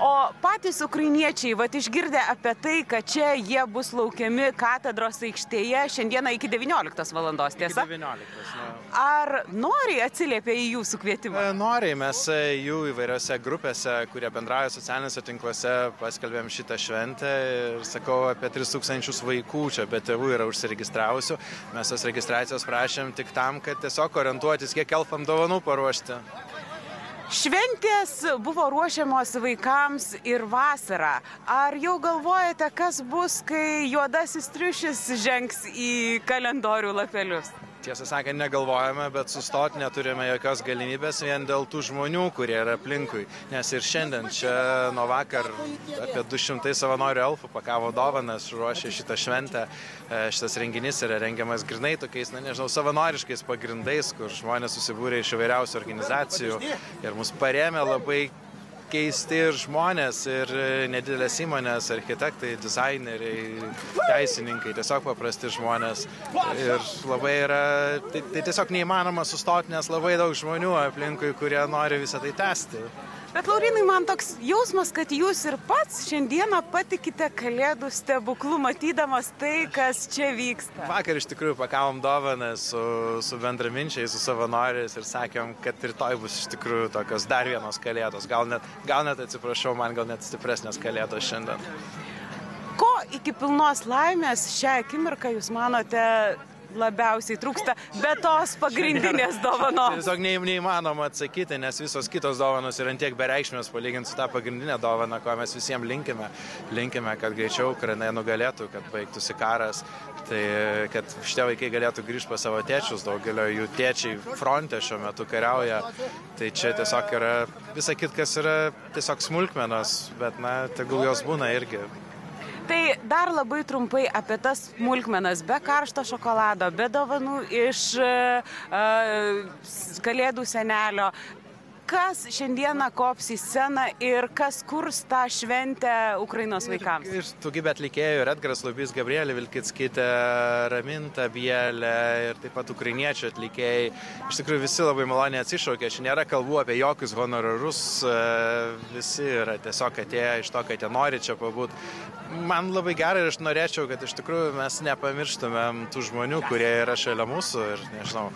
O patys ukrainiečiai, va išgirdę apie tai, kad čia jie bus laukiami katedros aikštėje šiandieną iki 19 val. tiesa? Iki 19. Na. Ar nori atsiliepia į jūsų kvietimą? E, noriai, mes e, jų įvairiose grupėse, kurie bendrauja socialiniuose tinkluose, paskelbėm šitą šventę ir sakau, apie 3000 vaikų čia be tėvų yra užsiregistravusių. Mes tos registracijos prašėm tik tam, kad tiesiog orientuotis, kiek elfam dovanų paruošti. Šventės buvo ruošiamos vaikams ir vasarą. Ar jau galvojate, kas bus, kai juodasis triušis žengs į kalendorių lapelius? Tiesą sakant, negalvojame, bet sustoti neturime jokios galimybės vien dėl tų žmonių, kurie yra aplinkui. Nes ir šiandien čia nuo vakar apie 200 savanorių elfų pakavo dovanas, ruošė šitą šventę. E, šitas renginys yra rengiamas grinai tokiais, na nežinau, savanoriškais pagrindais, kur žmonės susibūrė iš įvairiausių organizacijų ir mus paremė labai keisti ir žmonės, ir e, nedidelės įmonės, architektai, dizaineriai, teisininkai, tiesiog paprasti žmonės. Ir labai yra, tai, tai tiesiog neįmanoma sustoti, nes labai daug žmonių aplinkui, kurie nori visą tai tęsti. Bet Laurinai, man toks jausmas, kad jūs ir pats šiandieną patikite kalėdų stebuklų, matydamas tai, kas čia vyksta. Vakar iš tikrųjų pakavom dovaną su, su bendraminčiais, su savanoriais ir sakėm, kad rytoj bus iš tikrųjų tokios dar vienos kalėdos. Gal net, gal net atsiprašau, man gal net stipresnės kalėdos šiandien. Ko iki pilnos laimės šią akimirką jūs manote labiausiai trūksta, be tos pagrindinės dovanos? Tiesiog neį, neįmanoma atsakyti, nes visos kitos dovanos yra tiek bereikšmės palyginti su tą pagrindinę dovaną, ko mes visiems linkime. Linkime, kad greičiau Ukraina nugalėtų, kad baigtųsi karas. Tai kad šitie vaikai galėtų grįžti pas savo tėčius, daugelio jų tėčiai fronte šiuo metu kariauja. Tai čia tiesiog yra, visa kitkas yra tiesiog smulkmenos, bet na, tegul jos būna irgi. Tai dar labai trumpai apie tas smulkmenas, be karšto šokolado, be dovanų iš uh, kalėdų senelio, kas šiandieną kops į sceną ir kas kurs tą šventę Ukrainos vaikams? Ir daugybė atlikėjų, ir Edgaras Lubys, Gabrielė Vilkitskytė, Raminta Bielė ir taip pat ukrainiečių atlikėjai. Iš tikrųjų visi labai maloniai atsišaukė, čia nėra kalbų apie jokius honorarus, e, visi yra tiesiog atėję iš to, kad jie nori čia pabūti. Man labai gerai ir aš norėčiau, kad iš tikrųjų mes nepamirštumėm tų žmonių, kurie yra šalia mūsų ir, nežinau,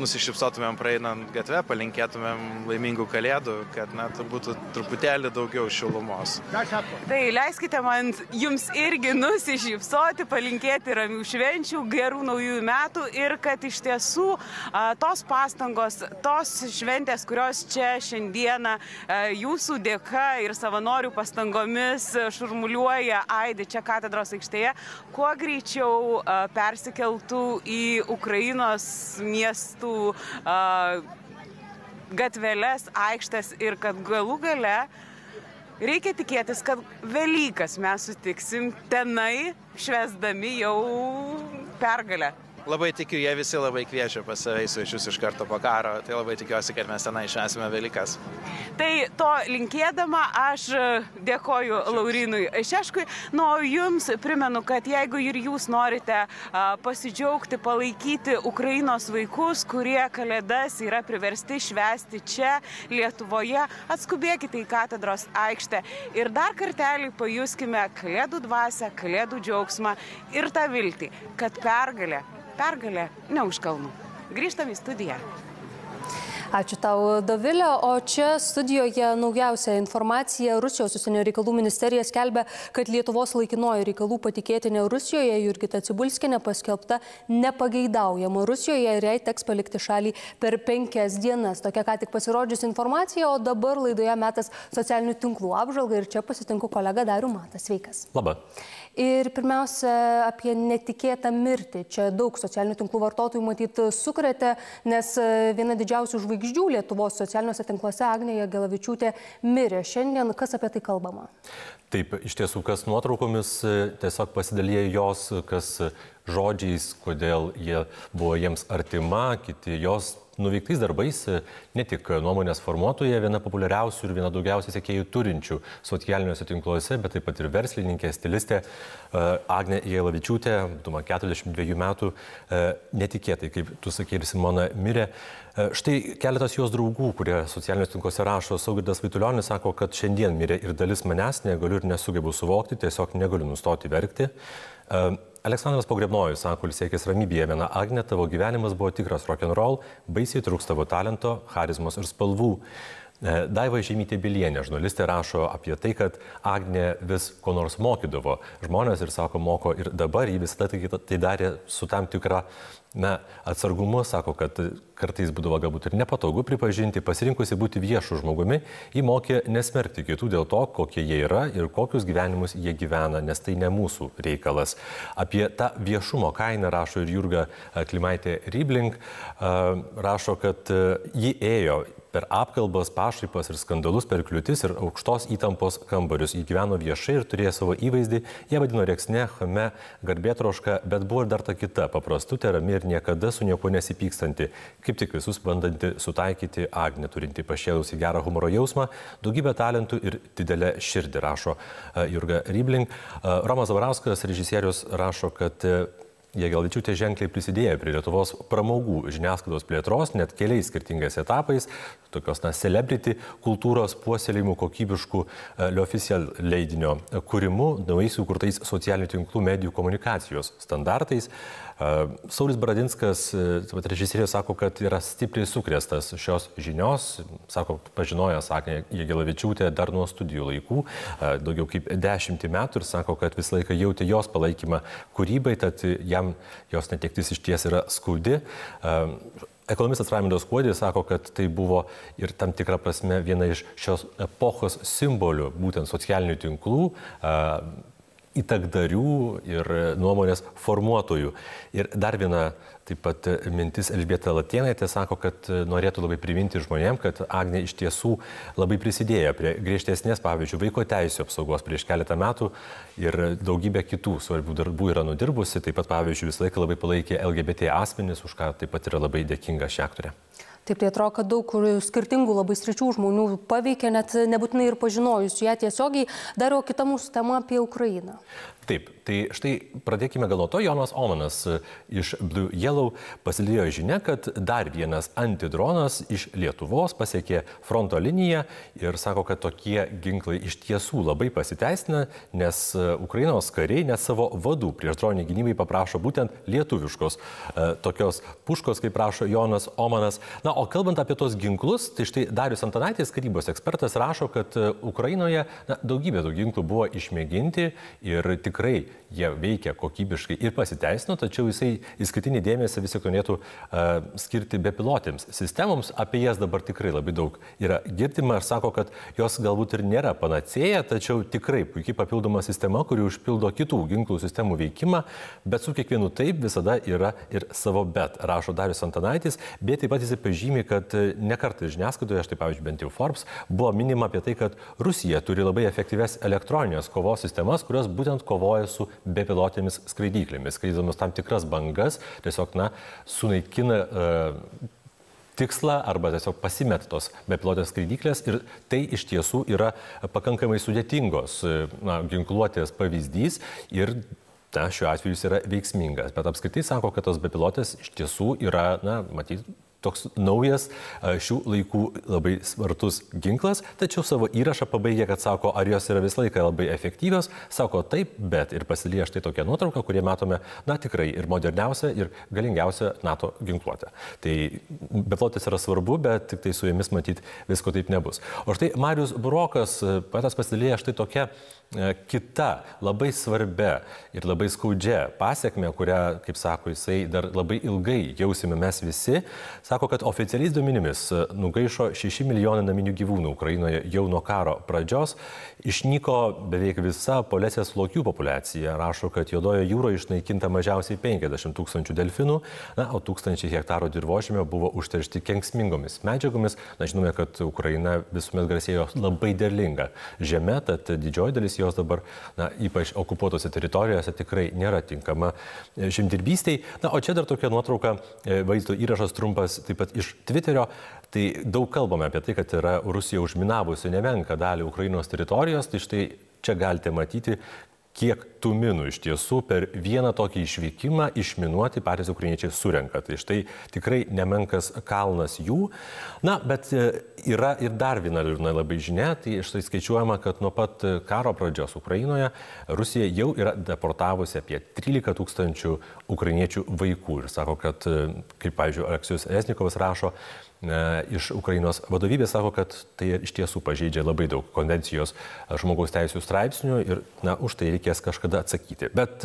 nusišypsotumėm praeinant gatvę, palinkėtumėm laimingų kalėdų, kad na, būtų truputėlį daugiau šilumos. Tai leiskite man jums irgi nusišypsoti, palinkėti ramių švenčių, gerų naujųjų metų ir kad iš tiesų tos pastangos, tos šventės, kurios čia šiandieną jūsų dėka ir savanorių pastangomis šurmuliuoja Aidi čia katedros aikštėje, kuo greičiau persikeltų į Ukrainos miestų uh, gatveles, aikštės ir kad galų gale reikia tikėtis, kad Velykas mes sutiksim tenai, švesdami jau pergalę. Labai tikiu, jie visi labai kviečia pas save į svečius iš karto po karo, tai labai tikiuosi, kad mes tenai švesime Velykas. Tai to linkėdama aš dėkoju Laurinui Šeškui. Nu, o jums primenu, kad jeigu ir jūs norite a, pasidžiaugti, palaikyti Ukrainos vaikus, kurie kalėdas yra priversti švesti čia, Lietuvoje, atskubėkite į katedros aikštę ir dar kartelį pajuskime kalėdų dvasę, kalėdų džiaugsmą ir tą viltį, kad pergalė pergalė ne už kalnų. Grįžtam į studiją. Ačiū tau, Dovilė. O čia studijoje naujausia informacija. Rusijos užsienio reikalų ministerija skelbia, kad Lietuvos laikinojo reikalų patikėtinė Rusijoje Jurgita Cibulskinė paskelbta nepageidaujama Rusijoje ir jai teks palikti šalį per penkias dienas. Tokia ką tik pasirodžiusi informacija, o dabar laidoje metas socialinių tinklų apžvalga ir čia pasitinku kolega Dariu Matas. Sveikas. Labą. Ir pirmiausia, apie netikėtą mirtį. Čia daug socialinių tinklų vartotojų matyt sukrėtė, nes viena didžiausių žvaigždžių Lietuvos socialiniuose tinkluose Agnėje Gelavičiūtė mirė. Šiandien kas apie tai kalbama? Taip, iš tiesų, kas nuotraukomis tiesiog pasidalėjo jos, kas žodžiais, kodėl jie buvo jiems artima, kiti jos nuveiktais darbais ne tik nuomonės formuotoje, viena populiariausių ir viena daugiausiai sekėjų turinčių socialiniuose tinkluose, bet taip pat ir verslininkė, stilistė Agne Jėlavičiūtė, 42 metų, netikėtai, kaip tu sakė ir Simona, mirė. Štai keletas jos draugų, kurie socialiniuose tinkluose rašo, Saugirdas Vaitulionis sako, kad šiandien mirė ir dalis manęs negaliu ir nesugebu suvokti, tiesiog negaliu nustoti verkti. Aleksandras Pogrebnojus sako, ilsėkis ramybėje viena Agne, tavo gyvenimas buvo tikras rock'n'roll, baisiai trūks tavo talento, charizmos ir spalvų. Daiva Žemytė Bilienė, žurnalistė, rašo apie tai, kad Agne vis ko nors mokydavo žmonės ir sako, moko ir dabar, jį visada tai, tai darė su tam tikra na, atsargumu, sako, kad kartais būdavo galbūt ir nepatogu pripažinti, pasirinkusi būti viešų žmogumi, jį mokė nesmerkti kitų dėl to, kokie jie yra ir kokius gyvenimus jie gyvena, nes tai ne mūsų reikalas. Apie tą viešumo kainą rašo ir Jurga Klimaitė Rybling, rašo, kad ji ėjo per apkalbas, pašaipas ir skandalus, per kliūtis ir aukštos įtampos kambarius. Jį gyveno viešai ir turėjo savo įvaizdį, jie vadino reksne, hame, garbėtroška, bet buvo ir dar ta kita, paprastutė, rami ir niekada su niekuo nesipykstanti. Kaip tik visus bandanti sutaikyti Agnė, turinti pašėlusi gerą humoro jausmą, daugybę talentų ir didelę širdį, rašo Jurga Rybling. Romas Zavarauskas, režisierius, rašo, kad Jėgelvičiūtė ženkliai prisidėjo prie Lietuvos pramogų žiniasklaidos plėtros net keliais skirtingais etapais, tokios na, celebrity kultūros puoselėjimų kokybiškų L'Official leidinio kūrimu, naujai sukurtais socialinių tinklų medijų komunikacijos standartais. Saulis Bradinskas, režisierius, sako, kad yra stipriai sukrėstas šios žinios, sako, pažinojęs Agnė Jėgelavičiūtė dar nuo studijų laikų, daugiau kaip dešimtį metų ir sako, kad visą laiką jautė jos palaikymą kūrybai, tad jam jos netektis iš ties yra skaudi. Ekonomistas Raimondas Kuodis sako, kad tai buvo ir tam tikrą prasme viena iš šios epochos simbolių, būtent socialinių tinklų, įtakdarių ir nuomonės formuotojų. Ir dar viena taip pat mintis Elžbieta Latėnaitė sako, kad norėtų labai priminti žmonėm, kad Agnė iš tiesų labai prisidėjo prie griežtesnės, pavyzdžiui, vaiko teisų apsaugos prieš keletą metų ir daugybę kitų svarbių darbų yra nudirbusi. Taip pat, pavyzdžiui, visą laiką labai palaikė LGBT asmenis, už ką taip pat yra labai dėkinga ši aktorė. Taip tai atrodo, kad daug skirtingų labai sričių žmonių paveikė, net nebūtinai ir pažinojus ją tiesiogiai. Dar jau kita mūsų tema apie Ukrainą. Taip, tai štai pradėkime gal nuo to, Jonas Omanas iš Blue Yellow pasidalijo žinia, kad dar vienas antidronas iš Lietuvos pasiekė fronto liniją ir sako, kad tokie ginklai iš tiesų labai pasiteisina, nes Ukrainos kariai net savo vadų prieš droninį gynybai paprašo būtent lietuviškos tokios puškos, kaip prašo Jonas Omanas. Na, o kalbant apie tos ginklus, tai štai Darius Antanaitis, karybos ekspertas, rašo, kad Ukrainoje na, daugybė tų ginklų buvo išmėginti ir tikrai tikrai jie veikia kokybiškai ir pasiteisino, tačiau jisai įskaitinį dėmesį vis tik norėtų uh, skirti bepilotėms sistemoms. Apie jas dabar tikrai labai daug yra girdima ir sako, kad jos galbūt ir nėra panacėja, tačiau tikrai puikiai papildoma sistema, kuri užpildo kitų ginklų sistemų veikimą, bet su kiekvienu taip visada yra ir savo bet, rašo Darius Antanaitis, bet taip pat jisai pažymi, kad nekartai žiniasklaidoje, štai pavyzdžiui, bent jau Forbes, buvo minima apie tai, kad Rusija turi labai efektyves elektroninės kovos sistemas, kurios būtent kovoja su bepilotėmis skraidyklėmis, skraidydamas tam tikras bangas, tiesiog, na, sunaikina uh, tikslą arba tiesiog pasimet tos bepilotės skraidyklės ir tai iš tiesų yra pakankamai sudėtingos na, ginkluotės pavyzdys ir na, šiuo atveju jis yra veiksmingas. Bet apskritai sako, kad tos bepilotės iš tiesų yra, na, matyt, toks naujas šių laikų labai svartus ginklas, tačiau savo įrašą pabaigė, kad sako, ar jos yra visą laiką labai efektyvios, sako taip, bet ir pasilyja štai tokia nuotrauka, kurie matome, na tikrai ir moderniausia, ir galingiausia NATO ginkluotė. Tai beplotis yra svarbu, bet tik tai su jomis matyti visko taip nebus. O štai Marius Burokas, patas pasidalėjo štai tokia kita labai svarbia ir labai skaudžia pasiekme, kurią, kaip sako jisai, dar labai ilgai jausime mes visi, sako, kad oficialiais duomenimis nugaišo 6 milijonai naminių gyvūnų Ukrainoje jau nuo karo pradžios, išnyko beveik visa polesės lokių populiacija, rašo, kad Jodojo jūroje išnaikinta mažiausiai 50 tūkstančių delfinų, na, o tūkstančiai hektarų dirbožėmio buvo užteršti kenksmingomis medžiagomis. Na, žinome, kad Ukraina visuomet garsėjo labai derlinga žemė, tad didžioji dalis jos dabar, na, ypač okupuotose teritorijose, tikrai nėra tinkama žemdirbystėj. Na, o čia dar tokia nuotrauka, vaizdo įrašas trumpas taip pat iš Twitterio. Tai daug kalbame apie tai, kad yra Rusija užminavusi nemenką dalį Ukrainos teritorijos. Tai štai čia galite matyti, kiek tų minų iš tiesų per vieną tokį išvykimą išminuoti patys ukrainiečiai surenka. Tai štai tikrai nemenkas kalnas jų. Na, bet yra ir dar viena liūdna labai žinia, tai štai skaičiuojama, kad nuo pat karo pradžios Ukrainoje Rusija jau yra deportavusi apie 13 tūkstančių ukrainiečių vaikų. Ir sako, kad, kaip, pavyzdžiui, Aleksijus Esnikovas rašo, iš Ukrainos vadovybės sako, kad tai iš tiesų pažeidžia labai daug konvencijos žmogaus teisų straipsnių ir na, už tai reikės kažkada atsakyti. Bet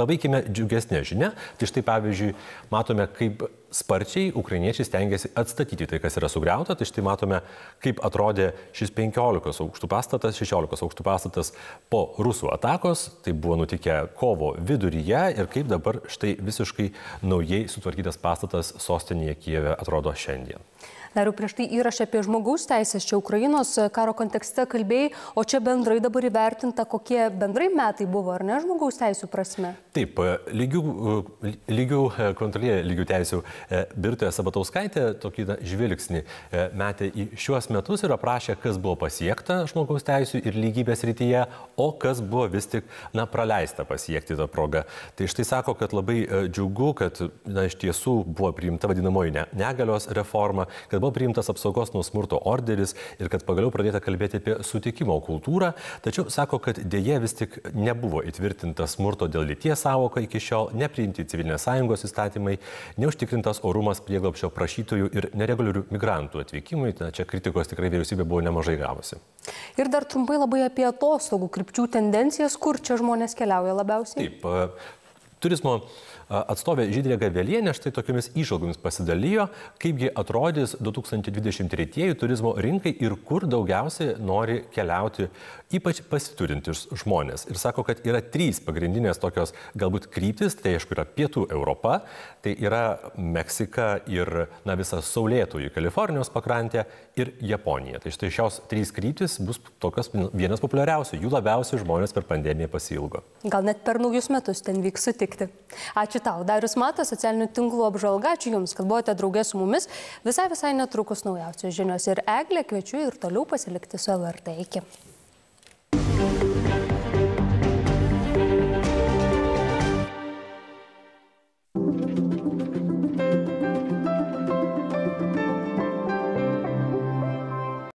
pabaikime džiugesnė žinia. Tai štai pavyzdžiui, matome, kaip sparčiai ukrainiečiai stengiasi atstatyti tai, kas yra sugriauta. Tai štai matome, kaip atrodė šis 15 aukštų pastatas, 16 aukštų pastatas po rusų atakos. Tai buvo nutikę kovo viduryje ir kaip dabar štai visiškai naujai sutvarkytas pastatas sostinėje Kijeve atrodo šiandien. Dariu, prieš tai įrašė apie žmogaus teisės čia Ukrainos karo kontekste kalbėjai, o čia bendrai dabar įvertinta, kokie bendrai metai buvo, ar ne, žmogaus teisų prasme? Taip, lygių, lygių kontrolė lygių teisų Birtoje Sabatauskaitė tokį žvilgsnį metė į šiuos metus ir aprašė, kas buvo pasiekta žmogaus teisų ir lygybės rytyje, o kas buvo vis tik na, praleista pasiekti tą progą. Tai štai sako, kad labai džiugu, kad na, iš tiesų buvo priimta vadinamoji ne, negalios reforma, kad buvo priimtas apsaugos nuo smurto orderis ir kad pagaliau pradėta kalbėti apie sutikimo kultūrą, tačiau sako, kad dėje vis tik nebuvo įtvirtinta smurto dėl lyties savoka iki šiol, nepriimti civilinės sąjungos įstatymai, neužtikrintas orumas prieglapšio prašytojų ir nereguliarių migrantų atvykimui. Na, čia kritikos tikrai vyriausybė buvo nemažai gavusi. Ir dar trumpai labai apie atostogų krypčių tendencijas, kur čia žmonės keliauja labiausiai. Taip, Turizmo atstovė Žydrė Gavelienė štai tokiamis išalgomis pasidalijo, kaipgi atrodys 2023 turizmo rinkai ir kur daugiausiai nori keliauti ypač pasiturintis žmonės. Ir sako, kad yra trys pagrindinės tokios galbūt kryptis, tai aišku yra Pietų Europa, tai yra Meksika ir na, visa Saulėtųjų Kalifornijos pakrantė ir Japonija. Tai štai šios trys kryptis bus tokios vienas populiariausių, jų labiausiai žmonės per pandemiją pasilgo. Gal net per naujus metus ten vyks sutikti. Ačiū tau, Darius Matas, socialinių tinklų apžvalga, ačiū Jums, kad buvote draugė su mumis. Visai visai netrukus naujausios žinios ir Eglė kviečiu ir toliau pasilikti su LRT. Iki.